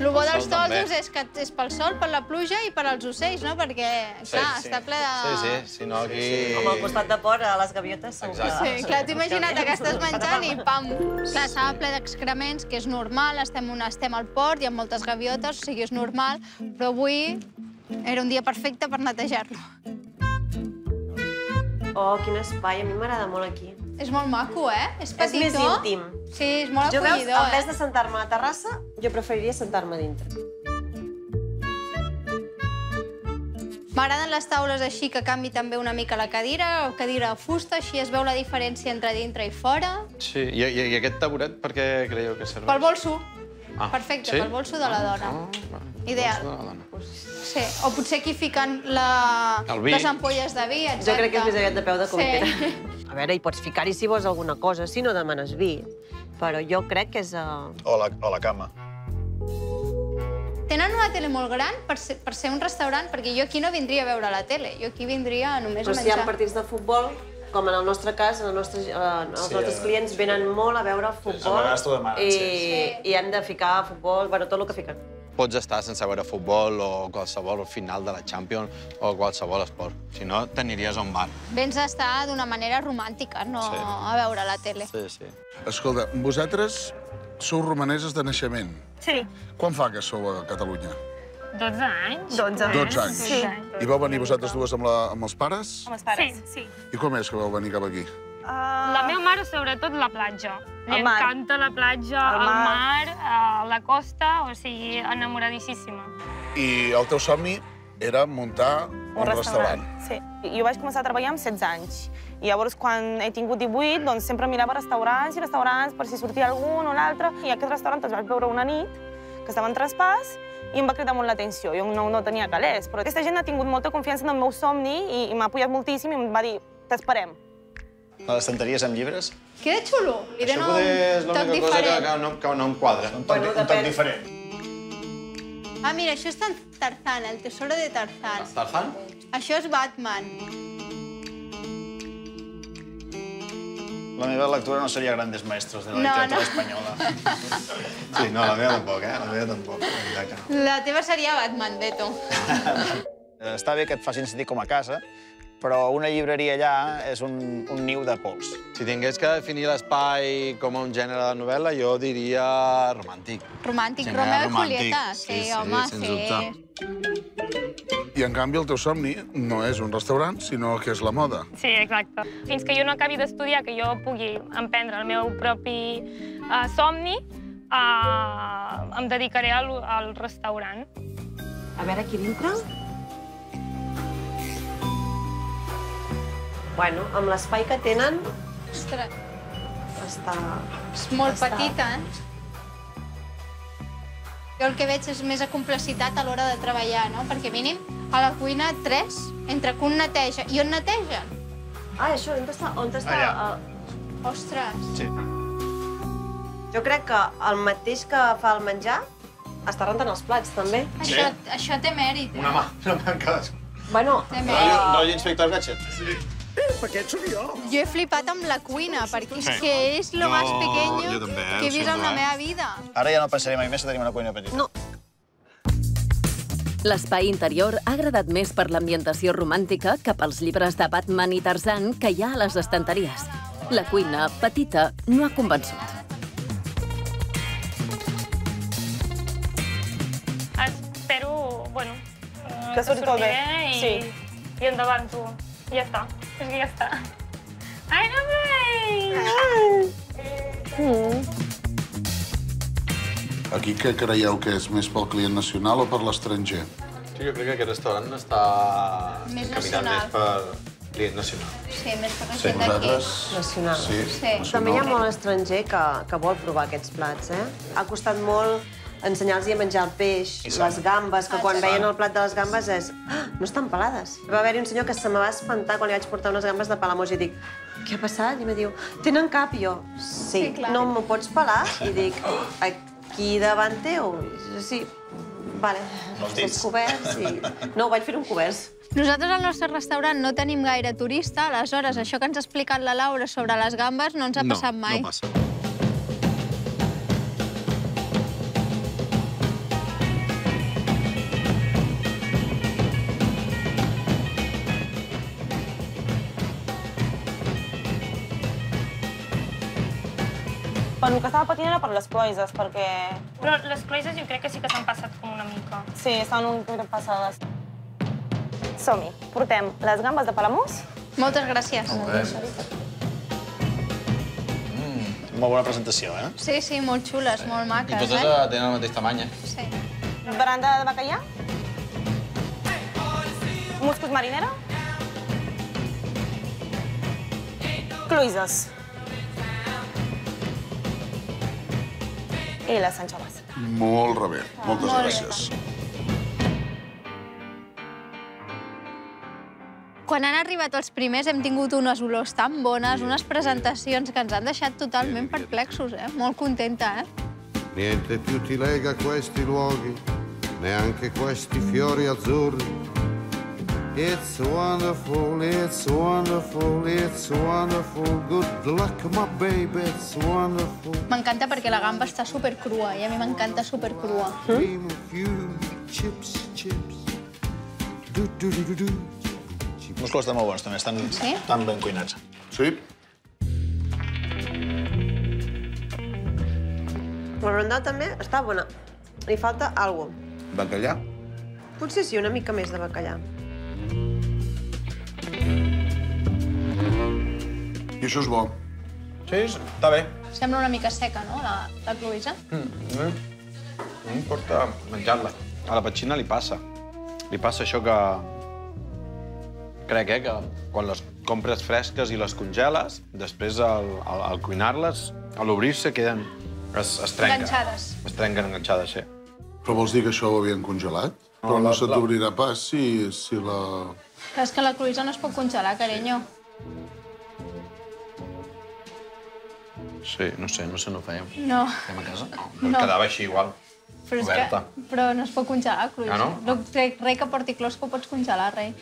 El bo dels toldos és que és pel sol, per la pluja i per als ocells, no? Perquè, clar, està ple de... Sí, sí, si no aquí... Com al costat de port, a les gaviotes, segur que... Exacte. Sí, clar, t'ho imagina't que estàs menjant i pam! Clar, estava ple d'excrements, que és normal, estem, una, estem al port, hi ha moltes gaviotes, o sigui, és normal, però avui era un dia perfecte per netejar-lo. Oh, quin espai, a mi m'agrada molt aquí. És molt maco, eh? És És petit, més íntim. Sí, és molt Jo veus, acollidor, en vez eh? de sentar-me a la terrassa, jo preferiria sentar-me a dintre. M'agraden les taules així que canvi també una mica la cadira, o cadira de fusta, així es veu la diferència entre dintre i fora. Sí, i, i, i aquest taburet per què creieu que serveix? Pel bolso. Ah, Perfecte, sí? pel bolso de la dona. Ah, Ideal. bolso de la dona. Sí, o potser aquí fiquen la... Les ampolles de vi, etc. Jo crec que és més aviat de peu de comptera. Sí. A veure, hi pots ficar-hi si vols alguna cosa, si no demanes vi. Però jo crec que és... Uh... O la, o la cama. Tenen una tele molt gran per ser, per ser un restaurant, perquè jo aquí no vindria a veure la tele, jo aquí vindria només Però a si hi ha menjar. partits de futbol, com en el nostre cas, en el nostre, eh, els Sí, nostres eh, clients venen molt a veure el futbol. a t'ho demanen, i, sí. I han de ficar futbol, bueno, tot el que fiquen. Pots estar sense veure futbol o qualsevol final de la Champions o qualsevol esport. Si no, t'aniries a un bar. Vens a estar d'una manera romàntica, no Sí. a veure la tele. Sí, sí. Escolta, vosaltres sou romaneses de naixement. Sí, Quan fa que sou a Catalunya? 12 anys. 12. 12 anys. Sí. I vau venir vosaltres dues amb, la, amb els pares? Amb els pares. Sí, sí. I com és que vau venir cap aquí? Uh, La meva mare, sobretot, la platja. Li El mar. encanta la platja, El el mar. mar, eh, la costa, o sigui, enamoradíssima. I el teu somni era muntar un, restaurant. Sí. Jo vaig començar a treballar amb 16 anys. I llavors, quan he tingut 18, doncs sempre mirava restaurants i restaurants per si sortia algun o l'altre. I aquest restaurant els vaig veure una nit, que estava en traspàs, i em va cridar molt l'atenció. Jo no, no tenia calés, però aquesta gent ha tingut molta confiança en el meu somni i, i m'ha apoyat moltíssim i em va dir, t'esperem. A les estanteries amb llibres? Que de xulo! Li Això poder és l'única cosa que, que, no, que no em quadra. Un toc, un toc diferent. Ah, mira, això és Tarzán, el tesoro de Tarzán. Tarzán? Això és Batman. La meva lectura no seria Grandes Maestros de la No, literatura no. espanyola. Sí, no, la meva tampoc, eh? La meva tampoc. la no. La teva seria Batman, Beto. Està bé que et facin sentir com a casa, però una llibreria allà és un, un niu de pols. Si tingués que definir l'espai com a un gènere de novel·la, jo diria romàntic. Romàntic, Sí, Romeo i romàntic. Julieta. Sí, Sí, sí, home, sens sí. dubte. I, en canvi, el teu somni no és un restaurant, sinó que és la moda. Sí, exacte. Fins que jo no acabi d'estudiar, que jo pugui emprendre el meu propi uh, somni, uh, em dedicaré al, al restaurant. A veure, aquí dintre... Bueno, amb l'espai que tenen, Ostres, està... és molt Està. petita, eh? Jo el que veig és més complexitat a l'hora de treballar, no? Perquè mínim a la cuina tres, entre que un neteja i on netegen. Ah, això, on està? On està Allà. el... Ostres. Sí. Jo crec que el mateix que fa el menjar està rentant els plats, també. Això, això té mèrit. eh? Una mà, una mà en cadascun. Bueno, Té mèrit. rotllo inspector Gadget. Sí. Jo he flipat amb la cuina, perquè és que és lo Jo- más pequeño jo també, eh, que he vist en la eh? meva vida. Ara ja no pensaré mai més que tenim una cuina petita. No. L'espai interior ha agradat més per l'ambientació romàntica que pels llibres de Batman i Tarzan que hi ha a les estanteries. La cuina, petita, no ha convençut. Espero, bueno, eh, Que surti bé. bé i, Sí. i endavant tu. Ja està. És que ja està. Ai, no veig! Aquí què creieu que és més pel client nacional o per l'estranger? Sí, jo crec que aquest restaurant està Més encaminat nacional. més per, Client nacional. Sí, més per la Sí, gent d'aquí. Nacional. Sí, Sí. També hi ha molt estranger que, que vol provar aquests plats, eh? Ha costat molt ensenyar-los a menjar el peix, I les gambes, que Ah, quan veien el plat de les gambes és... Ah, no estan pelades. Va haver-hi un senyor que se me va espantar quan li vaig portar unes gambes de Palamós i dic què ha passat? I em diu, tenen cap? I jo, sí, Sí, clar. no m'ho pots pelar? I dic, aquí davant teu? Sí, vale, els dits? coberts i... No, ho vaig fer un coberts. Nosaltres al nostre restaurant no tenim gaire turista, aleshores això que ens ha explicat la Laura sobre les gambes no ens ha passat mai. No passa. Per el que estava patint era per les cloïses, perquè Però les cloïses jo crec que sí que s'han passat com una mica. sí, estan un mica passades. Som-hi. Portem les gambes de palamós. Moltes gràcies. Molt bona presentació, eh? Sí, sí, molt xules, molt I maques, totes eh? eh, tenen el mateix tamany, eh? Sí. Baranda de bacallà. Muscos marinera. Cloïses. I les anxoves. Molt rebé. Moltes Molt bé. gràcies. Quan han arribat els primers hem tingut unes olors tan bones, unes presentacions que ens han deixat totalment perplexos, eh? Molt contenta, eh? Niente più ti lega questi luoghi, neanche questi fiori azzurri. It's wonderful, it's wonderful, it's wonderful. Good luck, my baby, it's wonderful. M'encanta perquè la gamba està supercrua i a mi m'encanta supercrua. Dream of you, chips, chips. Do, do, do, do. Els musclos estan molt bons, també. Estan, Sí? estan ben cuinats. Sí? La rondà també està bona. Li falta alguna Bacallà? Potser sí, una mica més de bacallà. I això és bo. Sí, està bé. Sembla una mica seca, no, la, la cloïsa? Mm. No importa menjar-la. A la petxina li passa. Li passa això que... Crec, eh, que quan les compres fresques i les congeles, després al, al, al cuinar-les, a l'obrir-se queden... Es, es trenquen. Enganxades. Es trenquen enganxades, sí. Però vols dir que això ho havien congelat? Però la- no se t'obrirà pas si, si la... Però és que la cloïsa no es pot congelar, carinyo. Sí, no sé, no sé, no ho fèiem. No, Fem a casa? No. No. Quedava així igual. però, Oberta. que, però no es pot congelar, la cloïsa. Ah, no? no crec, res que porti clos que ho pots congelar, res.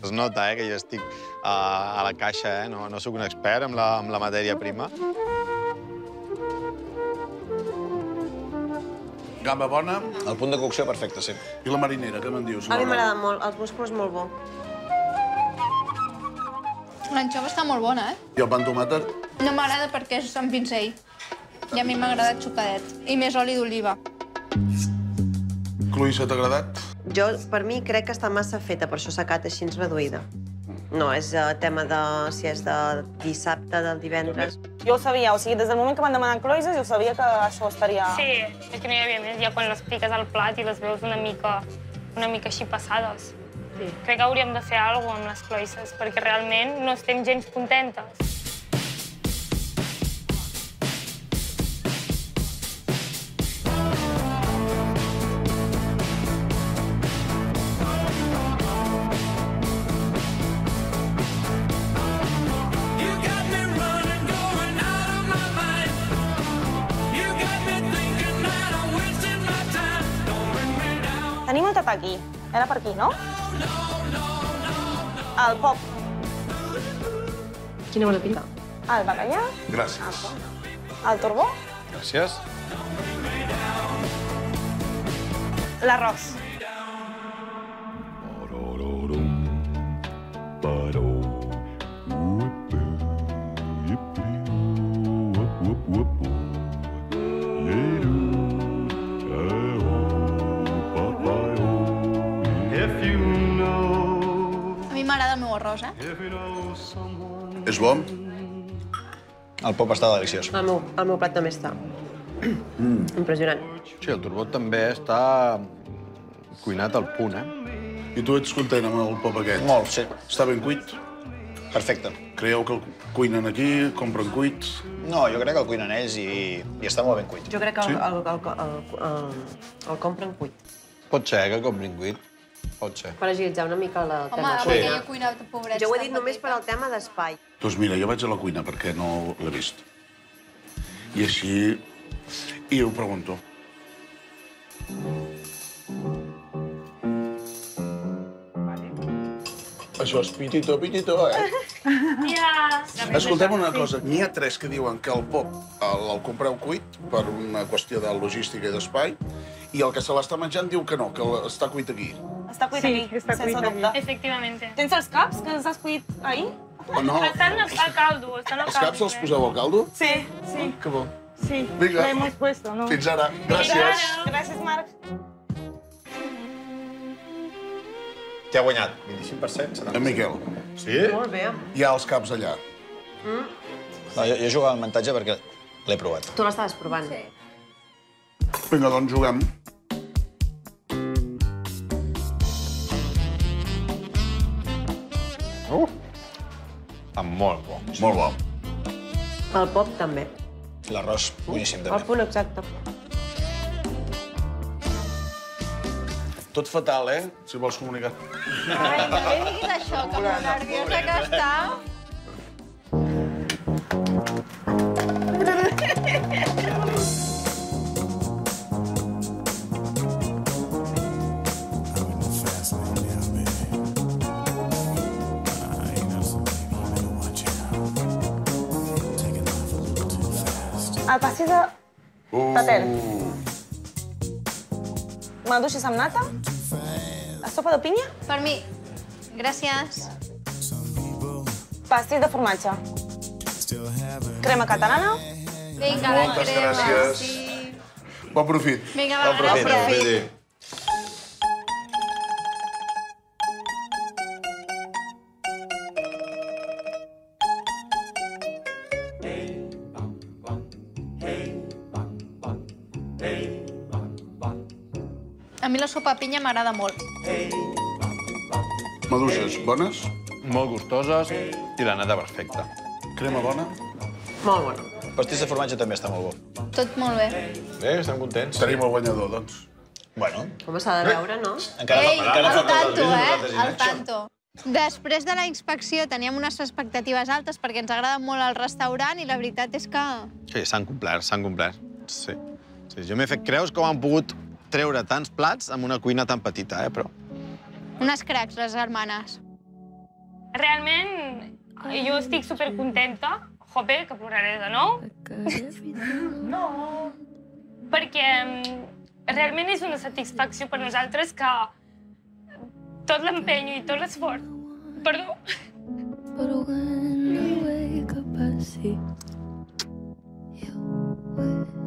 Es nota, eh, que jo estic a, a la caixa, eh? No, no sóc un expert amb la, amb la matèria prima. Gamba bona. El punt de cocció perfecte, sí. I la marinera, què me'n dius? A mi m'agrada molt, els musclos molt bo. L'anxova està molt bona, eh? I el pa amb tomata? No m'agrada perquè és amb pinzell. I a mi m'agrada xucadet. I més oli d'oliva. Cloïssa, t'ha agradat? Jo, per mi, crec que està massa feta, per això s'ha quedat així reduïda. No, és el tema de si és de dissabte, del divendres. Jo ho sabia, o sigui, des del moment que van demanar cloïses, jo sabia que això estaria... Sí, és que no hi havia més. Ja quan les piques al plat i les veus una mica, una mica així passades. Sí. Crec que hauríem de fer alguna cosa amb les cloïsses, perquè realment no estem gens contentes. Tenim el tataki. Era per aquí, no? El pop. Quina bona pinta. El bacallà. Gràcies. El turbó. Gràcies. L'arròs. És bo? El pop està deliciós. El meu, el meu plat també està. Mm. Impressionant. Sí, el turbot també està cuinat al punt, eh? I tu ets content amb el pop aquest? Molt, sí. Està ben cuit? Perfecte. Creieu que el cuinen aquí, compren cuit? No, jo crec que el cuinen ells i, i està molt ben cuit. Jo crec que el, Sí? el, el, el, el, el compren cuit. Pot ser que comprin cuit. Pot ser. Per agilitzar una mica el Home, tema perquè cuina. jo cuina pobrets. Jo ho he dit només per al tema d'espai. Doncs mira, jo vaig a la cuina perquè no l'he vist. I així... I ho pregunto. Això és pitito, pitito, eh? Ja. Escoltem una cosa. N'hi ha tres que diuen que el pop el, el compreu cuit per una qüestió de logística i d'espai i el que se l'està menjant diu que no, que està cuit aquí. Està cuit Sí, aquí, està sense cuit dubte. Efectivamente. Tens els caps que els has cuit ahir? O no? Estan al caldo, estan al Els caps els poseu al caldo? Sí, sí. Que bo. Sí, Vinga. hemos puesto, ¿no? Fins ara. Gràcies. Gràcies, Marc. Qui ha guanyat? 25%? 70%? En Miquel. Sí? Molt bé. Hi ha els caps allà. Mm. No, jo, jo jugava amb avantatge perquè l'he provat. Tu l'estaves provant. Sí. Vinga, doncs juguem. Molt bo. Molt bo. El pop també. L'arròs, boníssim, El també. punt exacte. Tot fatal, eh? Si vols comunicar. Ai, no li diguis això, que molt nerviosa que està. El pastís de... Patel. Maduixes amb nata? La sopa de pinya? Per mi. Gràcies. Pastís de formatge. Crema catalana? Vinga, Moltes la crema. gràcies. Sí. Bon profit. Vinga, va, gràcies. A mi sopa pinya m'agrada molt. Maduixes, bones? Molt gustoses i la nata perfecta. Crema bona? Molt bona. Pastís de formatge també està molt bo. Tot molt bé. Bé, estem contents. Tenim el guanyador, doncs. Bueno. Home, s'ha de veure, no? Encara Ei, encara al tanto, al eh? Al tanto. Després de la inspecció teníem unes expectatives altes perquè ens agrada molt el restaurant i la veritat és que... Sí, s'han complert, s'han complert. Sí. sí. Jo m'he fet creus com han pogut treure tants plats amb una cuina tan petita, eh, però... Unes cracs, les germanes. Realment, jo estic supercontenta. Jope, que ploraré de nou. No. Perquè mm, realment és una satisfacció per nosaltres que tot l'empenyo i tot l'esforç... Perdó. But when I wake up, I see you with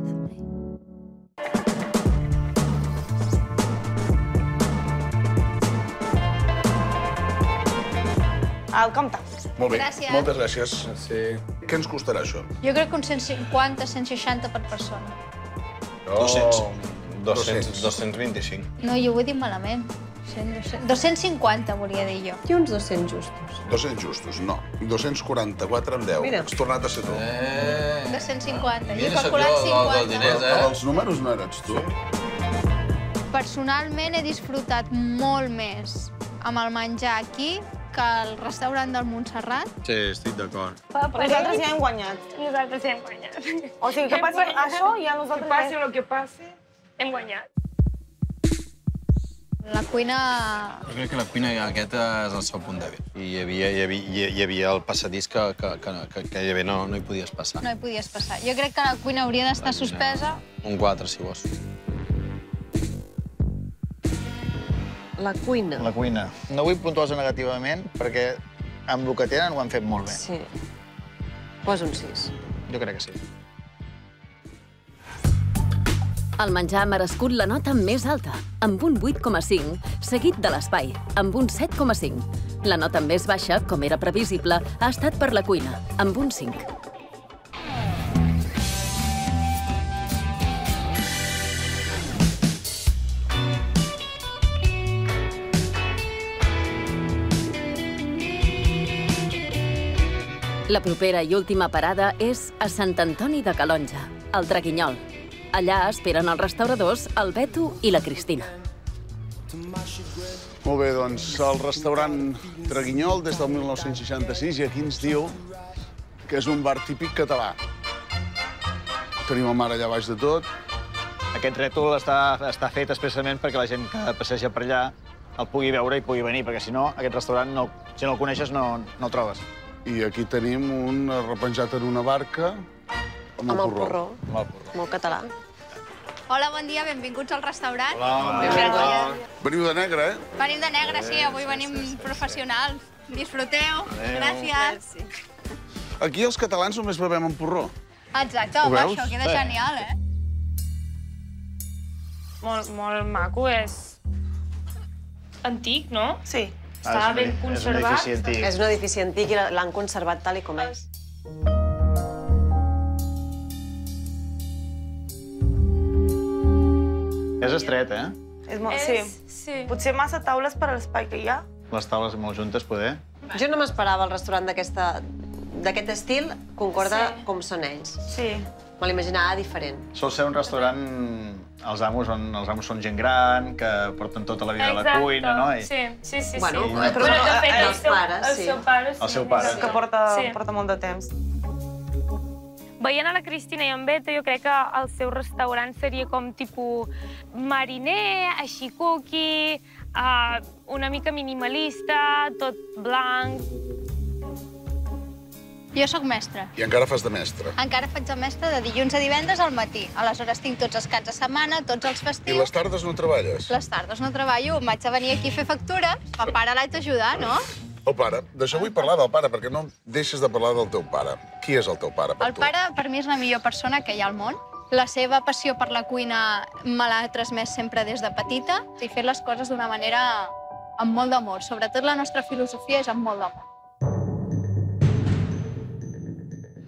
El compte. Molt bé. Gràcies. Moltes gràcies. Sí. Què ens costarà això? Jo crec que uns 150, 160 per persona. 200. 200. 225. No, jo ho he dit malament. 100, 200, 250, volia dir jo. I uns 200 justos. 200 justos, no. 244 amb 10. Mira. Has tornat a ser tu. Eh... 250. Mira, Jo he sóc calculat jo, del- del 50. diners, eh? Però els números no eres tu. Personalment he disfrutat molt més amb el menjar aquí que al restaurant del Montserrat. Sí, estic d'acord. Nosaltres ja hem guanyat. Nosaltres ja hem guanyat. O sigui, que passi això i a nosaltres... Que passi el que passi, hem guanyat. La cuina... Jo crec que la cuina aquest és el seu punt dèbil. I hi havia, hi havia, hi havia el passadís que, que, que, que, que gairebé no, no hi podies passar. No hi podies passar. Jo crec que la cuina hauria d'estar suspesa. Un 4, si vols. La cuina. La cuina. No vull puntuar-se negativament perquè amb el que tenen ho han fet molt bé. Sí. Posa un 6. Jo crec que sí. El menjar ha merescut la nota més alta, amb un 8,5, seguit de l'espai, amb un 7,5. La nota més baixa, com era previsible, ha estat per la cuina, amb un 5. La propera i última parada és a Sant Antoni de Calonja, al Traguinyol. Allà esperen els restauradors el Beto i la Cristina. Molt bé, doncs el restaurant Traguinyol des del 1966 i aquí ens diu que és un bar típic català. Tenim el mar allà baix de tot. Aquest rètol està, està fet expressament perquè la gent que passeja per allà el pugui veure i pugui venir, perquè si no, aquest restaurant, no, si no el coneixes, no, no el trobes. I aquí tenim un repenjat en una barca amb, Amb el porró. Amb el porró. Molt català. Hola, bon dia, benvinguts al restaurant. Hola. Veniu de negre, eh? Venim de negre, sí, avui venim professionals. Disfruteu. Gràcies. Aquí els catalans només bevem amb porró. Exacte, Ho home, això queda Eh. genial, eh? Molt, molt maco, és antic, no? Sí. Està ben conservat. És un edifici antic i l'han conservat tal i com és. És estret, eh? És molt... És- sí. sí. Potser massa taules per a l'espai que hi ha. Les taules molt juntes, poder. Jo no m'esperava el restaurant d'aquesta d'aquest estil, concorda Sí. com són ells. Sí. Me l'imaginava diferent. Sol ser un restaurant, els amos, on els amos són gent gran, que porten tota la vida a la Exacte. cuina, no? I... Sí, sí, sí. Bueno, sí. però Bueno, de fet, el, els pares, el sí. seu pare, sí. El seu pare. Que porta, Sí. porta molt de temps. Veient a la Cristina i en Beto, jo crec que el seu restaurant seria com tipus mariner, així cookie, uh, una mica minimalista, tot blanc. Jo sóc mestra. I encara fas de mestre. Encara faig de mestra de dilluns a divendres al matí. Aleshores tinc tots els caps de setmana, tots els I festius. les tardes no treballes? Les tardes no treballo, em vaig a venir aquí a fer factures. El pare l'haig d'ajudar, no? El pare. D'això vull parlar del pare, perquè no deixes de parlar del teu pare. Qui és el teu pare per El tu? pare, per mi, és la millor persona que hi ha al món. La seva passió per la cuina me l'ha transmès sempre des de petita i fer les coses d'una manera amb molt d'amor. Sobretot la nostra filosofia és amb molt d'amor.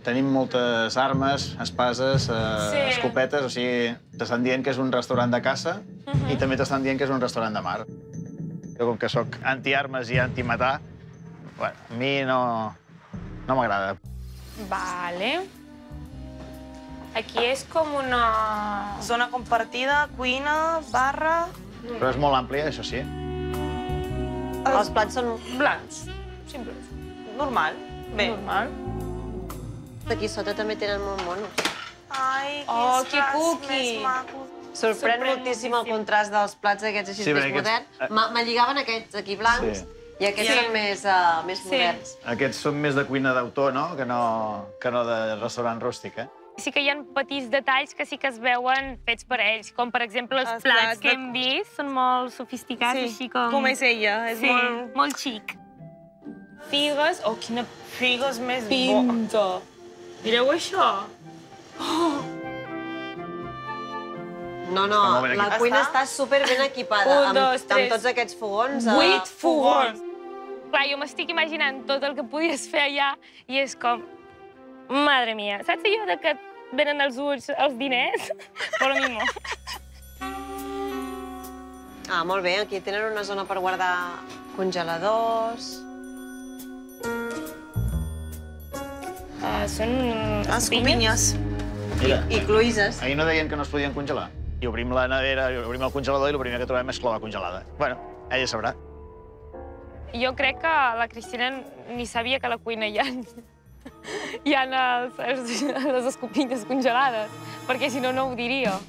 Tenim moltes armes, espases, eh, Sí. escopetes, o sigui, t'estan dient que és un restaurant de caça Mhm. i també t'estan dient que és un restaurant de mar. Jo, com que sóc antiarmes i antimatar, bueno, a mi no, no m'agrada. Vale. Aquí és com una... Zona compartida, cuina, barra... Però és molt àmplia, això sí. Els plats són Blancs. Simples. Normal. Bé. Normal. Aquí sota també tenen molt monos. Ai, quins Oh, que plats cookie. més macos. Sorprèn, Sorprèn moltíssim el contrast dels plats aquests així Sí, més perquè aquests- moderns. Me lligaven aquests aquí blancs Sí. i aquests Sí. són més, uh, més Sí. moderns. Aquests són més de cuina d'autor, no? Que, no? que no de restaurant rústic, eh? Sí que hi ha petits detalls que sí que es veuen fets per ells, com per exemple els, Els plats, plats que de- hem vist, són molt sofisticats, Sí, així com... com és ella, és sí, molt- molt xic. Figues, oh, quina Figues més bo... Mireu això! No, no, la cuina Està? està super ben equipada, Un, amb, dos, amb tres. tots aquests fogons. eh, Vuit fogons! Clar, jo m'estic imaginant tot el que podies fer allà i és com... Madre mia, saps allò de que et venen els ulls els diners? Però a mi no. Ah, molt bé, aquí tenen una zona per guardar congeladors... Uh, són Les copinyes. Mira, I cloïses. ahir no deien que no es podien congelar. I obrim la nevera, i obrim el congelador i el primer que trobem és clova congelada. Bueno, ella sabrà. Jo crec que la Cristina ni sabia que a la cuina hi ha, hi ha els, els, les escopinyes congelades, perquè si no, no ho diria.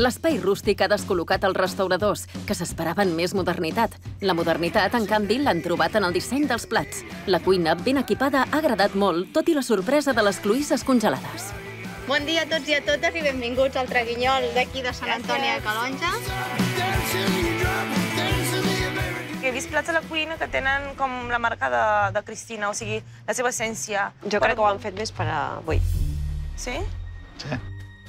L'espai rústic ha descol·locat els restauradors, que s'esperaven més modernitat. La modernitat, en canvi, l'han trobat en el disseny dels plats. La cuina, ben equipada, ha agradat molt, tot i la sorpresa de les cloïsses congelades. Bon dia a tots i a totes i benvinguts al Traguinyol d'aquí de Sant Antoni de Calonja. He vist plats a la cuina que tenen com la marca de, de Cristina, o sigui, la seva essència. Jo crec que ho han fet més per a avui. Sí? Sí.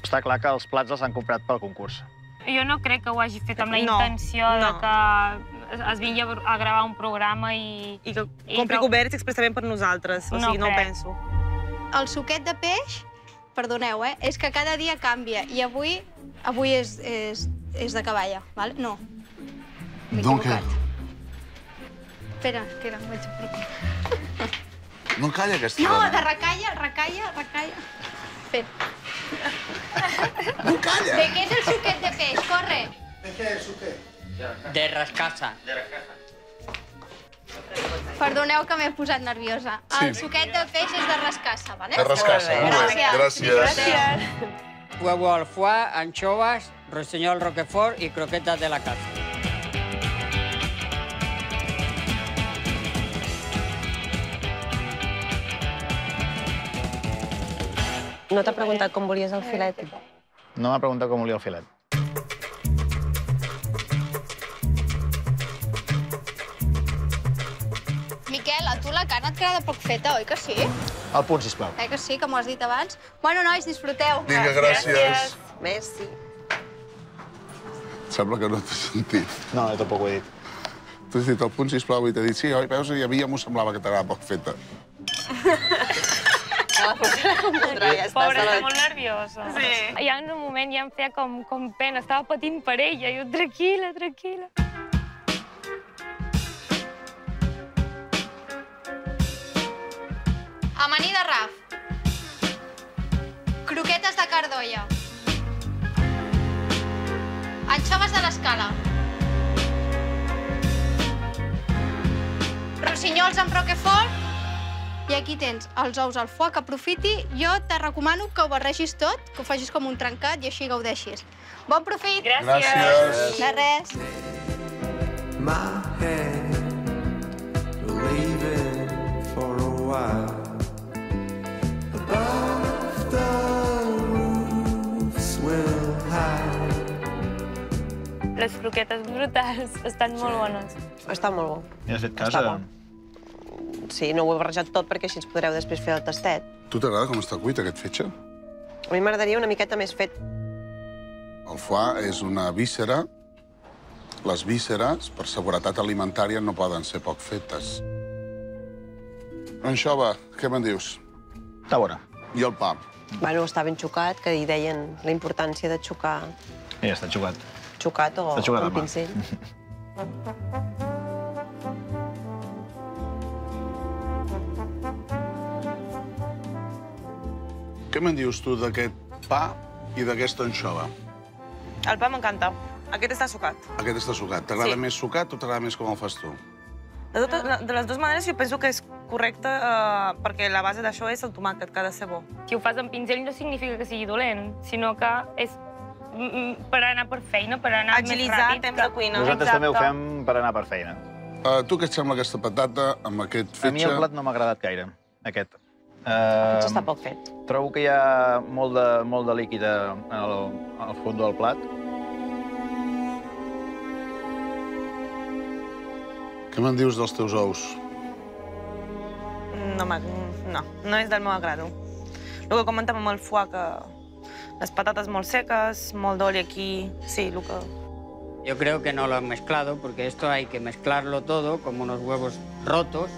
Està clar que els plats els han comprat pel concurs. Jo no crec que ho hagi fet amb la No, intenció de no. que es- vingui a gravar un programa i... I que I compri que- coberts expressament per nosaltres, o No sigui, no ho crec. penso. El suquet de peix, perdoneu, eh, és que cada dia canvia i avui avui és, és, és de caballa, vale? No. M'he equivocat. Espera, que era, vaig aplicar. No calla aquesta No, de recalla, recalla, recalla. Fet. No calla. De què és el suquet de peix? Corre. De què és suquet? De rascasa. Perdoneu que m'he posat nerviosa. Sí. El suquet de peix és de rascassa, vale? De rascassa, molt bé. Gràcies. Gràcies. Huevo al foie, anchoas, rossinyol roquefort i croquetas de la casa. No t'ha preguntat com volies el filet? No m'ha preguntat com volia el filet. Miquel, a tu la carn et queda poc feta, oi que sí? El punt, sisplau. Eh que sí, que m'ho has dit abans? Bueno, nois, disfruteu. Vinga, gràcies. Messi. Sembla que no t'he sentit. No, jo tampoc ho he dit. Tu has dit el punt, sisplau, i t'he dit sí, oi? Veus? I a mi ja m'ho semblava que t'anava poc feta. Pobra, està molt nerviosa. Sí. Hi ha un moment ja em feia com, com pena, estava patint per ella. Jo, tranquil·la, tranquil·la. Amanida Raf. Croquetes de cardolla. Anxoves de l'escala. Rossinyols amb roquefort. I aquí tens els ous al foc, aprofiti. Jo te recomano que ho barregis tot, que ho facis com un trencat i així gaudeixis. Bon profit! Gràcies. Gràcies. De res. my hand, leaving for a while. Above the. Les croquetes brutals estan molt bones. Està molt bo. Ja has fet Està casa? bo. Sí, no ho he barrejat tot perquè així ens podreu després fer el tastet. Tu t'agrada com està cuit, aquest fetge? A mi m'agradaria una miqueta més fet. El foie és una víscera. Les vísceres, per seguretat alimentària, no poden ser poc fetes. Anxova, què me'n dius? Està bona. I el pa? Bueno, està ben xocat, que hi deien la importància de xocar Ja està xugat. xocat o Està xocat mà. pincell. Què me'n dius tu d'aquest pa i d'aquesta anxova? El pa m'encanta. Aquest està sucat. Aquest està sucat. T'agrada Sí. més sucat o t'agrada més com el fas tu? De, totes, de les dues maneres jo penso que és correcte eh, perquè la base d'això és el tomàquet, que ha de ser bo. Si ho fas amb pinzell no significa que sigui dolent, sinó que és mm, mm, per anar per feina, per anar Agilitzar més ràpid. temps de cuina. Nosaltres també ho fem per anar per feina. Uh, tu què et sembla aquesta patata amb aquest fetge? A mi el plat no m'ha agradat gaire, aquest. Uh, Potser està poc fet. Trobo que hi ha molt de, molt de líquid al, al fons del plat. Què me'n dius dels teus ous? No, no, no és del meu agrado. El que comentàvem amb el foie, que les patates molt seques, molt d'oli aquí... Sí, el que... Yo creo que no lo han mezclado porque esto hay que mezclarlo todo como unos huevos rotos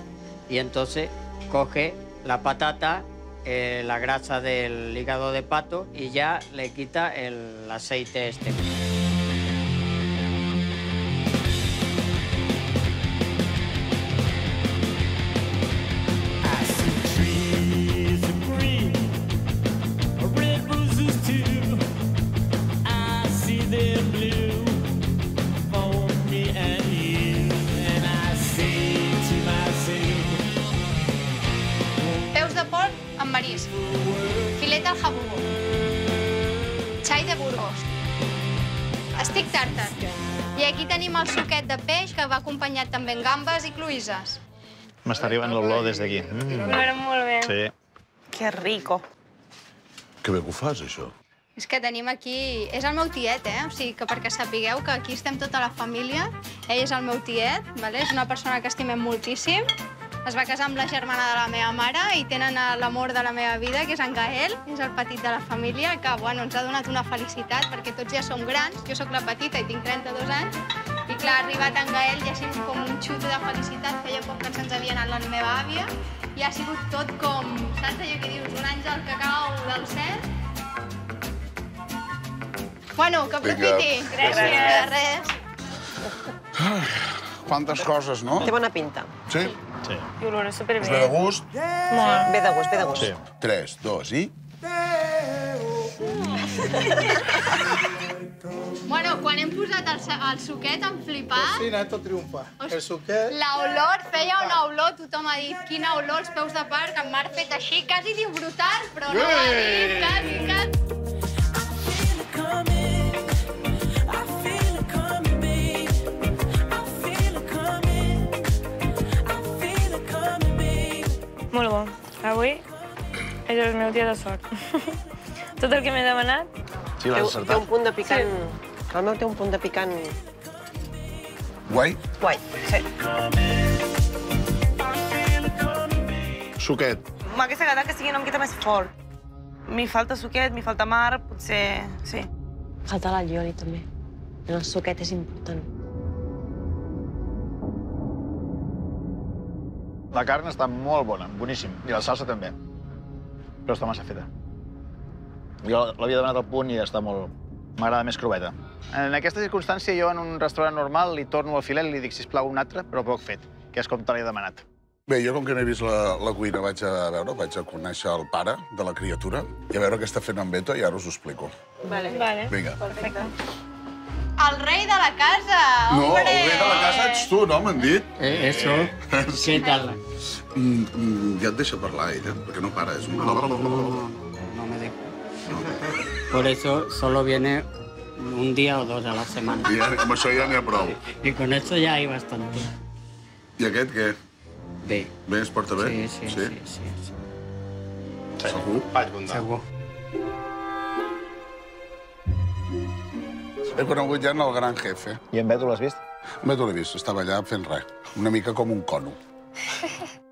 y entonces coge la patata, eh, la grasa del hígado de pato y ya le quita el aceite este. M'està arribant l'olor des d'aquí. Mm. M'agrada molt bé. Sí. Que rico. Que bé que ho fas, això. És que tenim aquí... És el meu tiet, eh? O sigui, que perquè sapigueu que aquí estem tota la família. Ell és el meu tiet, vale? és una persona que estimem moltíssim. Es va casar amb la germana de la meva mare i tenen l'amor de la meva vida, que és en Gael, és el petit de la família, que bueno, ens ha donat una felicitat perquè tots ja som grans. Jo sóc la petita i tinc 32 anys. I clar, ha arribat en Gael i ha sigut com un xut de felicitat. Feia poc que se'ns havia anat la meva àvia i ha sigut tot com, saps allò que dius, un àngel que cau del cel Bueno, que aprofiti. Gràcies. De res. Quantes coses, no? Té bona pinta. Sí? Sí. I olora superbé. Us ve de gust? Molt. Ve de gust, ve de gust. Sí. 3, 2 i... Bueno, quan hem posat el, el suquet hem flipat. Sí, Neto triomfa. El suquet... La olor, feia una olor, tothom ha dit quina olor als peus de parc, en Marc fet així, quasi diu brutal, però no ho ha dit, quasi, quasi. Molt bo. Avui és el meu dia de sort. Tot el que m'he demanat, Sí, l'has té un punt de picant... El meu té un punt de picant... Guai? Guai, sí. Suquet. M'hagués agradat que sigui una miqueta més fort. Mi falta suquet, mi falta mar, potser... Sí. Falta l'allioli, també. El suquet és important. La carn està molt bona, boníssim. I la salsa també. Però està massa feta. Jo l'havia demanat al punt i està molt... M'agrada més croveta. En aquesta circumstància, jo en un restaurant normal li torno al filet i li dic, sisplau, un altre, però poc fet, que és com te l'he demanat. Bé, jo com que no he vist la, la cuina vaig a veure, vaig a conèixer el pare de la criatura i a veure què està fent en Beto i ara us ho explico. Vale. Vale. Vinga. Perfecte. El rei de la casa, No, hombre! el rei de la casa ets tu, no? M'han dit. Eh, eso, ¿qué tal? Mm, mm, ja et deixa parlar, ella, perquè no para. És un... No me dejo. Por eso solo viene un día o dos a la semana. I ja, amb això ja n'hi ha prou. Y con eso ya hay bastante. I aquest què? Bé. Bé, es porta bé? Sí, sí, sí, sí. sí. Segur? Vaig bondar. Segur. He conegut ja en el gran jefe. I en Beto l'has vist? Beto l'he vist, estava allà fent res. Una mica com un cono.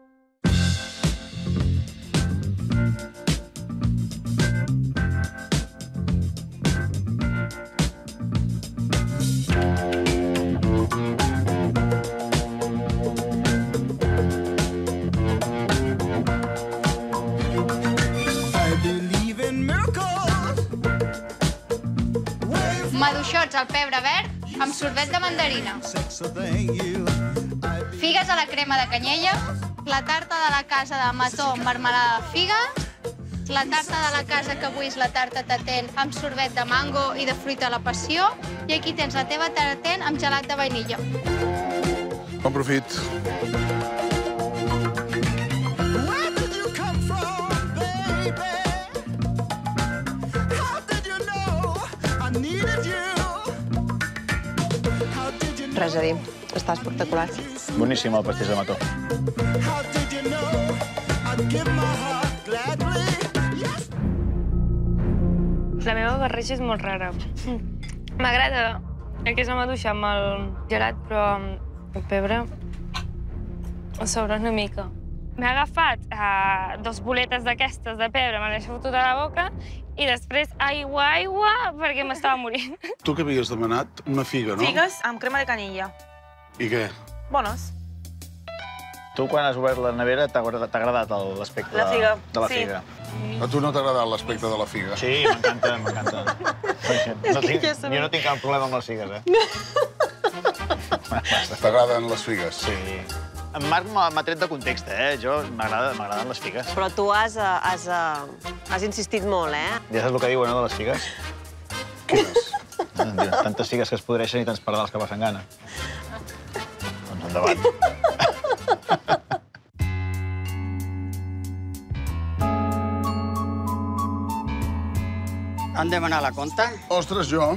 Maduixots al pebre verd amb sorbet de mandarina. Figues a la crema de canyella, la tarta de la casa de mató amb marmelada de figa, la tarta de la casa que avui és la tarta tatent amb sorbet de mango i de fruita a la passió, i aquí tens la teva tatent amb gelat de vainilla. Bon profit. Res a dir. Està espectacular. Boníssim el pastís de mató. La meva barreja és molt rara. M'agrada el que és la maduixa amb el gelat, però amb el pebre a sobre una mica. M'he agafat uh, dos boletes d'aquestes de pebre, me l'he fotut a la boca i després aigua, aigua, perquè m'estava morint. Tu què havies demanat? Una figa, no? Figues amb crema de canilla. I què? Bones. Tu, quan has obert la nevera, t'ha agradat l'aspecte La de, figa, de la sí. figa? A tu no t'ha agradat l'aspecte de la figa? Sí, m'encanta, m'encanta. No tinc, jo no tinc cap problema amb les figues, eh? T'agraden les figues? Sí. En Marc m'ha tret de context, eh? Jo m'agrada- m'agraden les figues. Però tu has, eh, has, eh, has insistit molt, eh? Ja saps el que diuen, no, de les figues? Quines? Tantes figues que es podreixen i tants pardals que passen gana. Doncs endavant. ¿Han demanat la compta? Ostres, jo?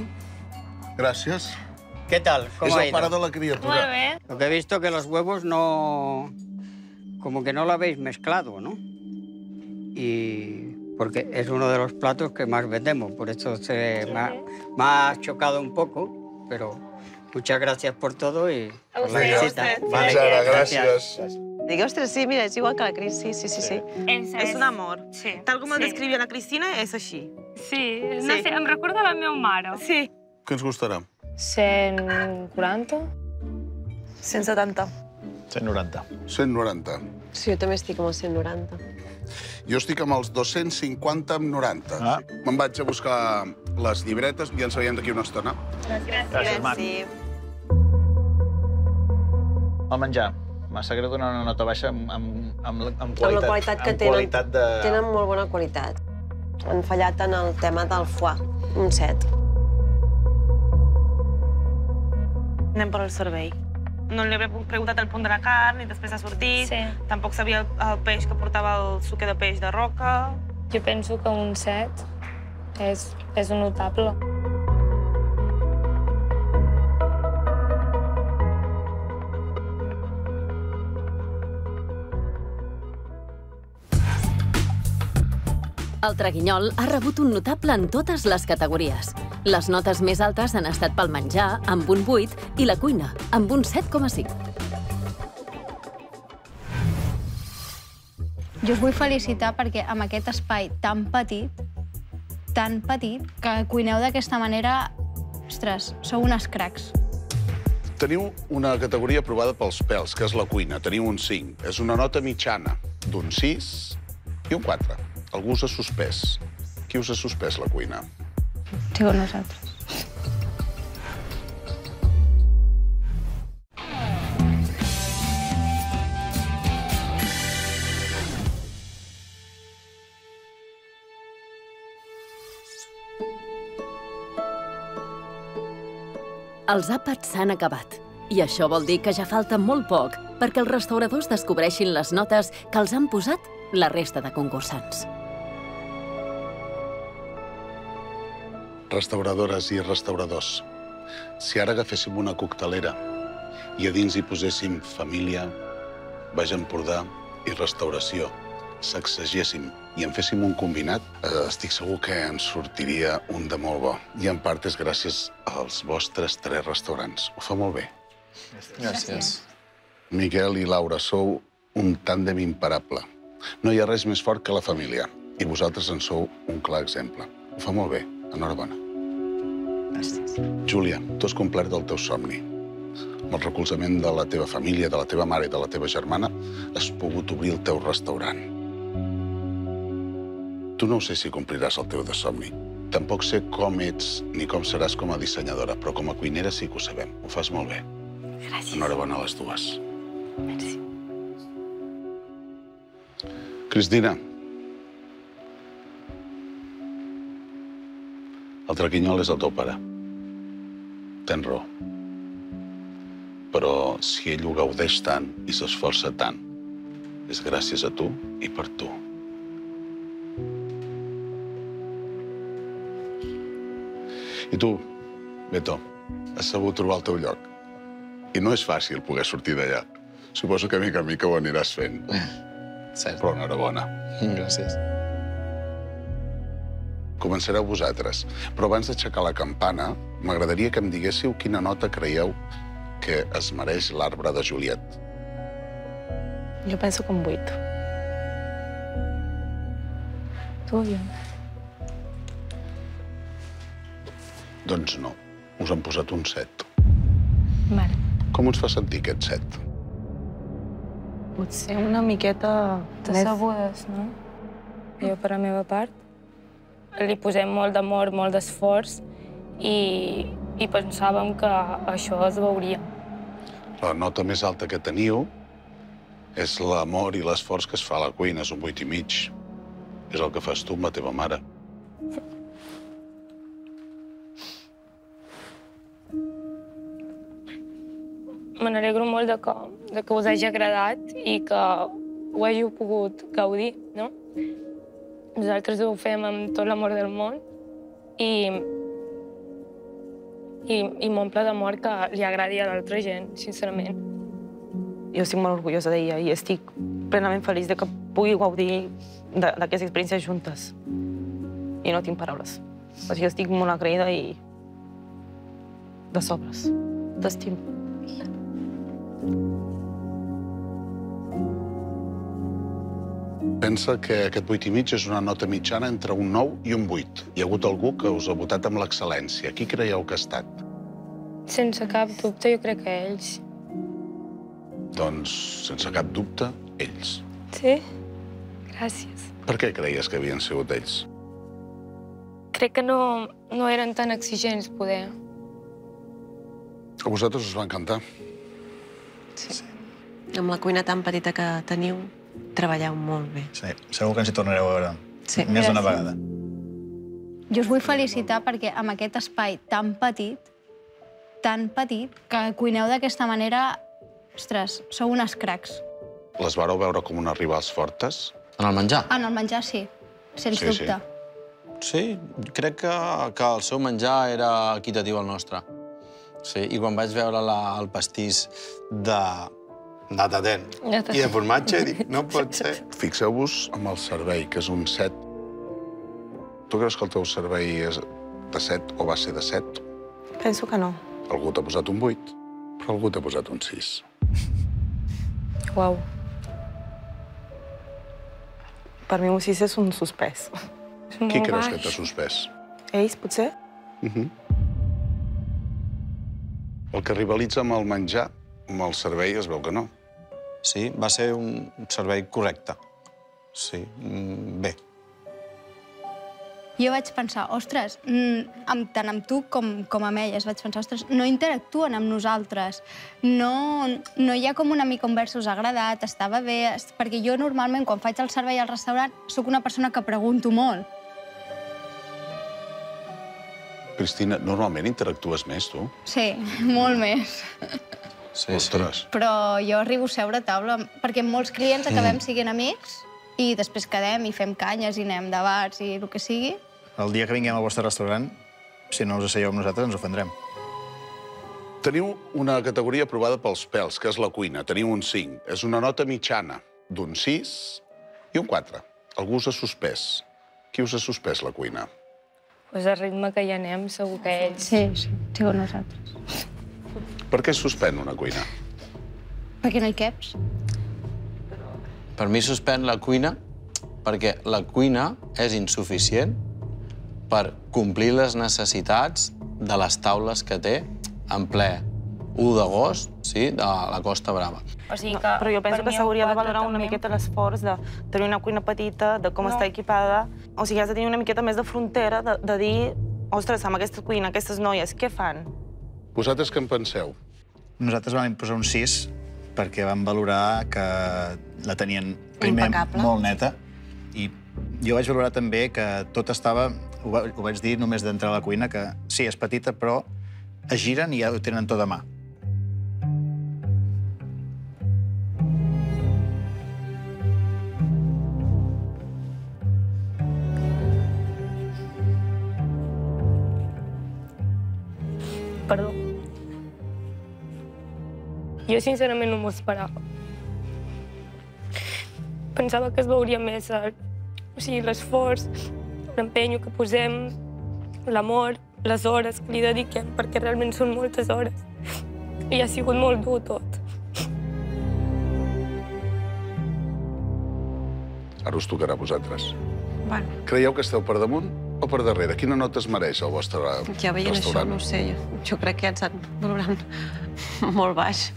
Gràcies. ¿Qué tal? ¿Cómo És ha el ido? de la criatura. Molt bé. Lo que he visto que los huevos no... Como que no lo habéis mezclado, ¿no? Y... Porque es uno de los platos que más vendemos, por eso se me, ha, me ha chocado un poco, pero muchas gracias por todo y por la visita. a usted. Vale, ara, gracias. gràcies. Digui, ostres, sí, mira, és igual que la Cris, sí, sí, sí. sí. És, És un amor. Sí. Tal com el sí. descrivia la Cristina, és així. Sí, no Sí. sé, em recorda la meva mare. Sí. Què ens costarà? 140? 170. 190. 190. Sí, jo també estic amb els 190. Jo estic amb els 250 amb 90. Ah. Me'n vaig a buscar les llibretes i ens veiem d'aquí una estona. Gràcies, Marc. Sí. El menjar. Massa greu donar una nota baixa amb, amb, amb, amb Amb qualitat, la qualitat que amb tenen, qualitat de... tenen molt bona qualitat. Han fallat en el tema del foie, un 7. Anem per al servei. No li havia preguntat el punt de la carn i després ha sortit. Sí. Tampoc sabia el, el peix que portava el suque de peix de roca. Jo penso que un 7 és, és notable. El Traguinyol ha rebut un notable en totes les categories. Les notes més altes han estat pel menjar, amb un 8, i la cuina, amb un 7,5. Jo us vull felicitar perquè amb aquest espai tan petit, tan petit, que cuineu d'aquesta manera, ostres, sou unes cracs. Teniu una categoria aprovada pels pèls, que és la cuina. Teniu un 5. És una nota mitjana d'un 6 i un 4. Algú us ha suspès. Qui us ha suspès la cuina? Sigo nosaltres. Els àpats s'han acabat. I això vol dir que ja falta molt poc perquè els restauradors descobreixin les notes que els han posat la resta de concursants. Restauradores i restauradors, si ara agaféssim una coctelera i a dins hi poséssim família, Baix Empordà i restauració, sacsegéssim i en féssim un combinat, eh, estic segur que ens sortiria un de molt bo. I en part és gràcies als vostres tres restaurants. Ho fa molt bé. Gràcies. Miquel i Laura, sou un tàndem imparable. No hi ha res més fort que la família. I vosaltres en sou un clar exemple. Ho fa molt bé. Enhorabona. Gràcies. Júlia, tu has complert el teu somni. Amb el recolzament de la teva família, de la teva mare i de la teva germana, has pogut obrir el teu restaurant. Tu no sé si compliràs el teu de somni. Tampoc sé com ets ni com seràs com a dissenyadora, però com a cuinera sí que ho sabem. Ho fas molt bé. Gràcies. Enhorabona a les dues. Merci. Cristina. El traquinyol és el teu pare. Tens raó. Però si ell ho gaudeix tant i s'esforça tant, és gràcies a tu i per tu. I tu, Beto, has sabut trobar el teu lloc. I no és fàcil poder sortir d'allà. Suposo que mica en mica ho aniràs fent. Cert. Però enhorabona. Gràcies. Començareu vosaltres. Però abans d'aixecar la campana, m'agradaria que em diguéssiu quina nota creieu que es mereix l'arbre de Juliet. Jo penso que un 8. Tu, jo. Doncs no. Us han posat un 7. Vale. Com us fa sentir aquest 7? Potser una miqueta... Decebudes, no? Jo, per la meva part, li posem molt d'amor, molt d'esforç i, i pensàvem que això es veuria. La nota més alta que teniu és l'amor i l'esforç que es fa a la cuina. És un 8 i mig. És el que fas tu amb la teva mare. Me n'alegro molt de que, de que us hagi agradat i que ho hàgiu pogut gaudir, no? Nosaltres ho fem amb tot l'amor del món i, i, i m'omple d'amor que li agradi a l'altra gent, sincerament. Jo estic molt orgullosa d'ella i estic plenament feliç de que pugui gaudir d'aquesta experiència juntes. I no tinc paraules. O sigui, estic molt agraïda i de sobres. T'estimo. Pensa que aquest 8 i mig és una nota mitjana entre un 9 i un 8. Hi ha hagut algú que us ha votat amb l'excel·lència. Qui creieu que ha estat? Sense cap dubte, jo crec que ells. Doncs, sense cap dubte, ells. Sí? Gràcies. Per què creies que havien sigut ells? Crec que no, no eren tan exigents, poder. A vosaltres us va encantar. Sí. Amb la cuina tan petita que teniu, treballeu molt bé. Sí, segur que ens hi tornareu a veure. Sí. Més d'una vegada. Jo us vull felicitar perquè amb aquest espai tan petit, tan petit, que cuineu d'aquesta manera, ostres, sou unes cracs. Les vareu veure com unes rivals fortes? En el menjar? Ah, en el menjar sí, sens Sí, sí. dubte. Sí, crec que, que el seu menjar era equitatiu al nostre. Sí, i quan vaig veure la, el pastís de nata dent Nata i de formatge, dic, no pot ser. Fixeu-vos amb el servei, que és un 7. Tu creus que el teu servei és de 7 o va ser de 7? Penso que no. Algú t'ha posat un 8, però algú t'ha posat un 6. Uau. Per mi un sis és un suspès. Qui creus que t'ha suspès? Ells, potser? Uh -huh. El que rivalitza amb el menjar, amb el servei, es veu que no. Sí, va ser un servei correcte. Sí, mm, bé. Jo vaig pensar, ostres, mm, amb, tant amb tu com, com amb elles, vaig pensar, ostres, no interactuen amb nosaltres, no, no hi ha com una mica un versus agradat, estava bé, perquè jo normalment quan faig el servei al restaurant sóc una persona que pregunto molt. Cristina, normalment interactues més, tu? Sí, molt més. Sí, Ostres. Però jo arribo a seure a taula, perquè molts clients acabem siguent amics i després quedem i fem canyes i anem de bars i el que sigui. El dia que vinguem al vostre restaurant, si no us asseieu amb nosaltres, ens ofendrem. Teniu una categoria aprovada pels pèls, que és la cuina. Teniu un 5. És una nota mitjana d'un 6 i un 4. Algú us ha suspès. Qui us ha suspès la cuina? Pues al ritme que hi anem, segur que ells... Sí, sí, sigo nosaltres. Per què es suspèn una cuina? Perquè no hi caps. Per mi suspèn la cuina perquè la cuina és insuficient per complir les necessitats de les taules que té en ple 1 d'agost, sí, de la Costa Brava. O sigui que, Però jo penso per que s'hauria de valorar una també. miqueta l'esforç de tenir una cuina petita, de com No. està equipada. O sigui, has de tenir una miqueta més de frontera, de, de dir, ostres, amb aquesta cuina, aquestes noies, què fan? Vosaltres què en penseu? Nosaltres vam posar un 6 perquè vam valorar que la tenien primer Impecable. molt neta i jo vaig valorar també que tot estava, ho, va, ho vaig dir només d'entrar a la cuina, que sí, és petita, però es giren i ja ho tenen tot a mà. Perdó. Jo sincerament no m'ho esperava. Pensava que es veuria més el, o sigui, l'esforç, l'empenyo que posem, l'amor, les hores que li dediquem, perquè realment són moltes hores. I ha sigut molt dur tot. Ara us tocarà a vosaltres. Bueno, Creieu que esteu per damunt o per darrere? Quina nota es mereix el vostre ja veient això, restaurant? no ho sé, jo, jo crec que ja ens han valorant molt baix.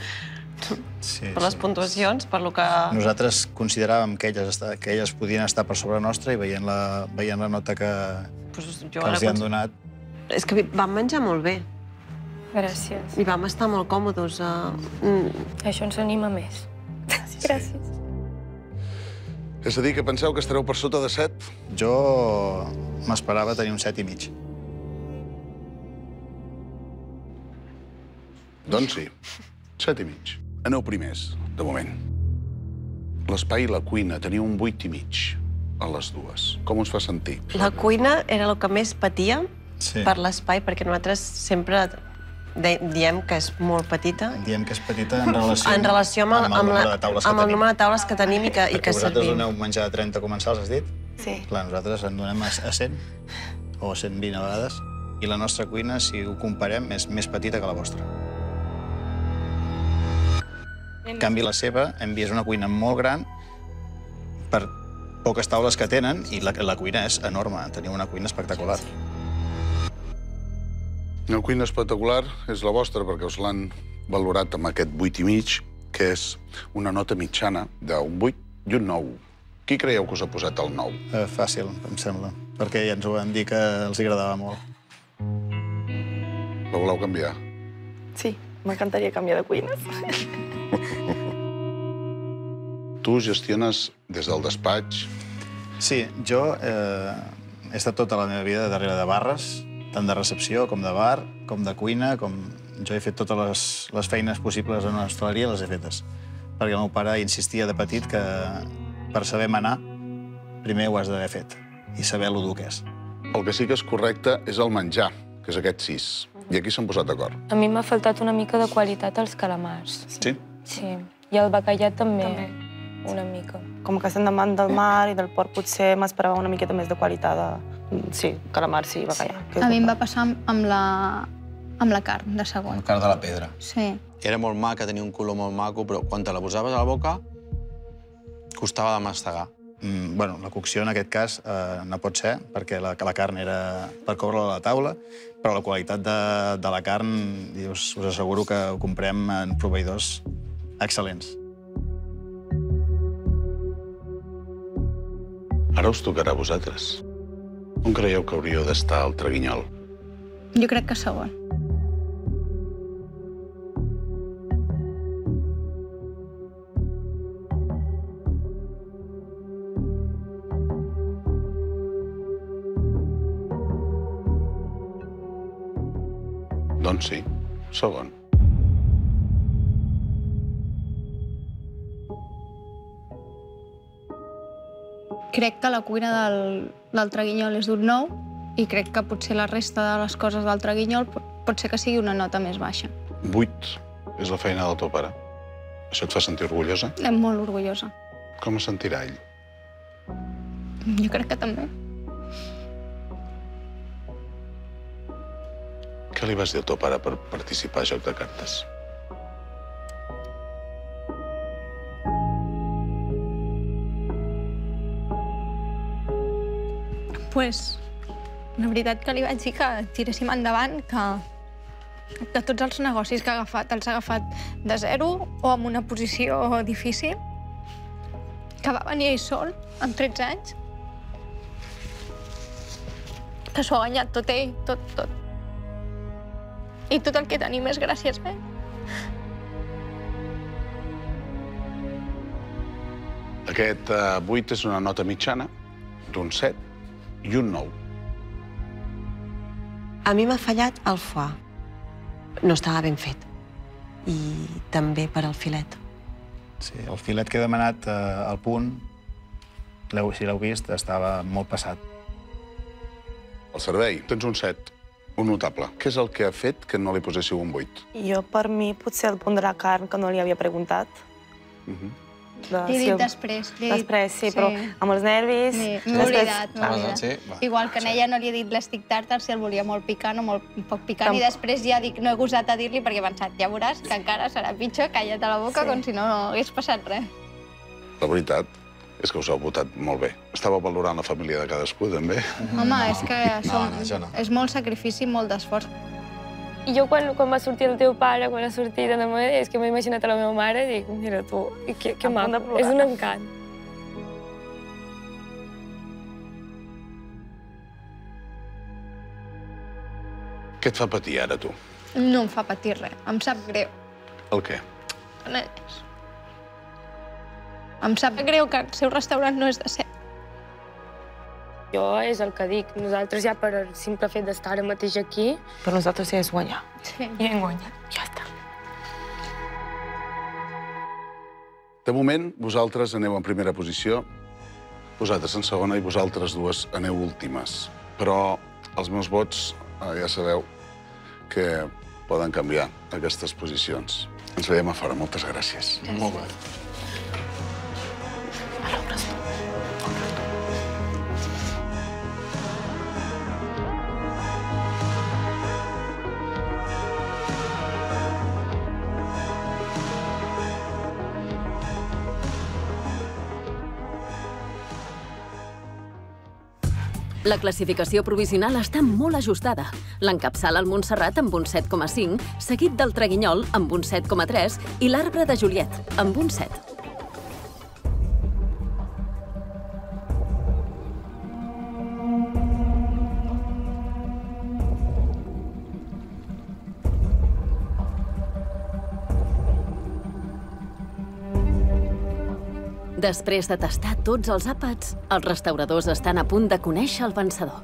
Sí, per les puntuacions, per lo que... Nosaltres consideràvem que elles, que elles podien estar per sobre nostra i veient la, veient la nota que, Pues que jo ara els hi han donat, És que vam menjar molt bé Gràcies. i vam estar molt còmodes. Uh, mm, Això ens anima més. Gràcies. És a dir, que penseu que estareu per sota de 7? Jo m'esperava tenir un 7 i mig. Doncs sí, 7 i mig. Aneu primers, de moment. L'espai i la cuina teniu un 8 i mig a les dues. Com us fa sentir? la cuina era el que més patia Sí. per l'espai, perquè nosaltres sempre de, diem que és molt petita. Diem que és petita en relació, En relació amb el, amb el amb la, nombre amb el número de taules que tenim i que, i Perquè que vosaltres servim. doneu menjar de 30 comensals, has dit? Sí. Clar, nosaltres en donem a a 100 o a 120 a vegades. I la nostra cuina, si ho comparem, és més petita que la vostra. En canvi, la seva, en és una cuina molt gran per poques taules que tenen i la, la cuina és enorme. Teniu una cuina espectacular. La cuina espectacular és la vostra perquè us l'han valorat amb aquest 8 i mig, que és una nota mitjana d'un 8 i un 9. Qui creieu que us ha posat el 9? Eh, fàcil, em sembla, perquè ja ens ho van dir que els agradava molt. La voleu canviar? Sí, m'encantaria canviar de cuines. Tu gestiones des del despatx... Sí, jo eh, he estat tota la meva vida darrere de barres, tant de recepció com de bar, com de cuina, com... Jo he fet totes les, les feines possibles en una hostaleria, les he fetes. Perquè el meu pare insistia de petit que per saber manar, primer ho has d'haver fet i saber lo dur que és. El que sí que és correcte és el menjar, que és aquest sis. I aquí s'han posat d'acord. A mi m'ha faltat una mica de qualitat als calamars. Sí? Sí. I el bacallà també, també. Una mica. Com que estem davant del mar i del port, potser m'esperava una miqueta més de qualitat de... Sí, calamar, sí, bacallà. que és A mi em va passar amb, la, amb la carn, de segon. El car de la pedra. Sí. Era molt maca, tenia un color molt maco, però quan te la posaves a la boca, costava de mastegar. Mm, bueno, la cocció en aquest cas eh, no pot ser, perquè la, la carn era per coure-la a la taula, però la qualitat de, de la carn, i us, us asseguro que ho comprem en proveïdors excel·lents. Ara us tocarà a vosaltres. On creieu que hauríeu d'estar al Traguinyol? Jo crec que segon. Doncs sí, segon. Crec que la cuina del, del Traguinyol és d'un 9 i crec que potser la resta de les coses del Traguinyol pot, pot ser que sigui una nota més baixa. Vuit és la feina del teu pare. Això et fa sentir orgullosa? Estem molt orgullosa. Com es sentirà ell? Jo crec que també. Què li vas dir al teu pare per participar a Joc de Cartes? Pues, la veritat que li vaig dir que tiréssim endavant, que, que tots els negocis que ha agafat els ha agafat de zero o amb una posició difícil, que va venir ell sol, amb 13 anys, que s'ho ha guanyat tot ell, tot, tot. I tot el que tenim és gràcies a ell. Aquest eh, 8 és una nota mitjana d'un 7 i un 9. A mi m'ha fallat el foie. No estava ben fet. I també per al filet. Sí, el filet que he demanat eh, al punt, si l'heu vist, estava molt passat. El servei, tens un 7, un notable. Què és el que ha fet que no li poséssiu un 8? Jo, per mi, potser el punt de la carn, que no li havia preguntat. Uh -huh. He dit després. Li he dit- Després, sí, però amb els nervis... Sí, M'he oblidat, m'he Ah, oblidat. sí? Va. Igual que en ella no li he dit l'estic tàrtar, si el volia molt picant o molt poc picant, i després ja dic, no he gosat a dir-li perquè he pensat, ja veuràs que encara serà pitjor, calla't a la boca Sí. com si no hagués passat res. La veritat és que us heu votat molt bé. Estàveu valorant la família de cadascú, també? Home, és que No, som... no, això no. és molt sacrifici i molt d'esforç. I jo quan, quan va sortir el teu pare, quan ha sortit Anna Maria, és que m'he imaginat a la meva mare i dic, mira tu, i que, que maco, és un encant. Què et fa patir ara, tu? No em fa patir res, em sap greu. El què? Canelles. Em sap greu que el seu restaurant no és de set. Jo és el que dic, nosaltres ja per el simple fet d'estar ara mateix aquí, Per nosaltres ja és guanyar. Sí. ja hem guanyat, ja està. De moment, vosaltres aneu en primera posició, vosaltres en segona i vosaltres dues aneu últimes. Però els meus vots, eh, ja sabeu, que poden canviar aquestes posicions. Ens veiem a fora. Moltes gràcies. Molt bé. La classificació provisional està molt ajustada. L'encapçala el Montserrat amb un 7,5, seguit del Traguinyol amb un 7,3 i l'Arbre de Juliet amb un 7. Després de tastar tots els àpats, els restauradors estan a punt de conèixer el vencedor.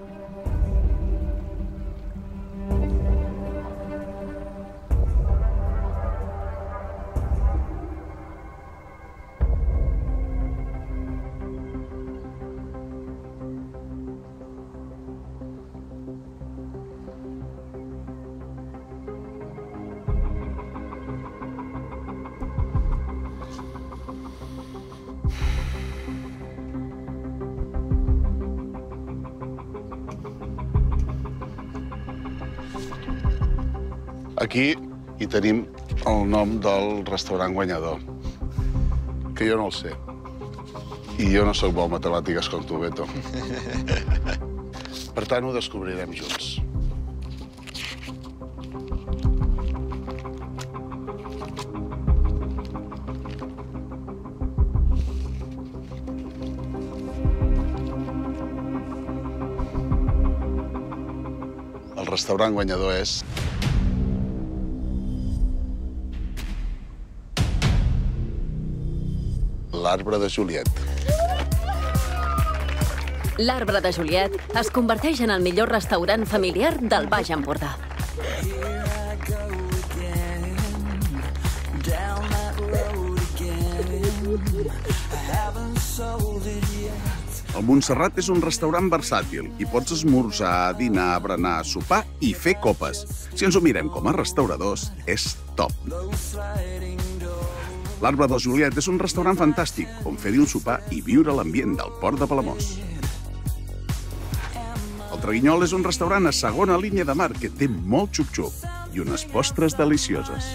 Aquí hi tenim el nom del restaurant guanyador, que jo no el sé. I jo no sóc bo en matemàtiques com tu, Beto. Per tant, ho descobrirem junts. El restaurant guanyador és... L'arbre de Juliet. L'Arbre de Juliet es converteix en el millor restaurant familiar del Baix Empordà. El Montserrat és un restaurant versàtil. Hi pots esmorzar, dinar, berenar, sopar i fer copes. Si ens ho mirem com a restauradors, és top. L'Arbre de Juliet és un restaurant fantàstic, on fer-hi un sopar i viure l'ambient del port de Palamós. El Traguinyol és un restaurant a segona línia de mar que té molt xup-xup i unes postres delicioses.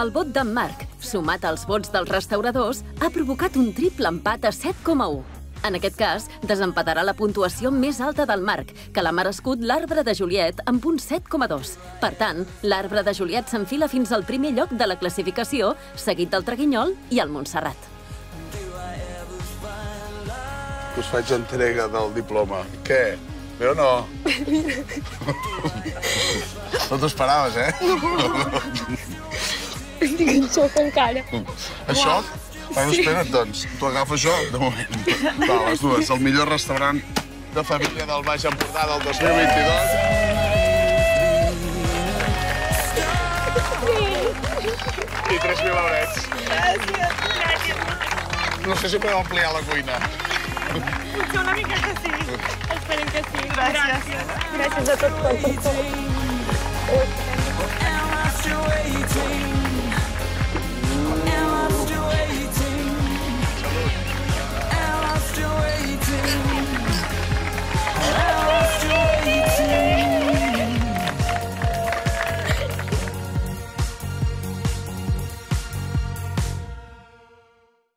El vot d'en Marc, sumat als vots dels restauradors, ha provocat un triple empat a 7,1. En aquest cas, desempatarà la puntuació més alta del Marc, que l'ha merescut l'arbre de Juliet amb un 7,2. Per tant, l'arbre de Juliet s'enfila fins al primer lloc de la classificació, seguit del Traguinyol i el Montserrat. Us faig entrega del diploma. Què? Bé o no? No t'ho esperaves, eh? Estic en xoc encara. Això? Bueno, espera't, doncs. Tu agafa això, de moment. Va, les dues. El millor restaurant de família del Baix Empordà del 2022. I 3.000 eurets. Gràcies. Gràcies. No sé si podeu ampliar la cuina. Potser una mica que sí. Esperem que sí. Gràcies. Gràcies a tots per tot. Am I still waiting?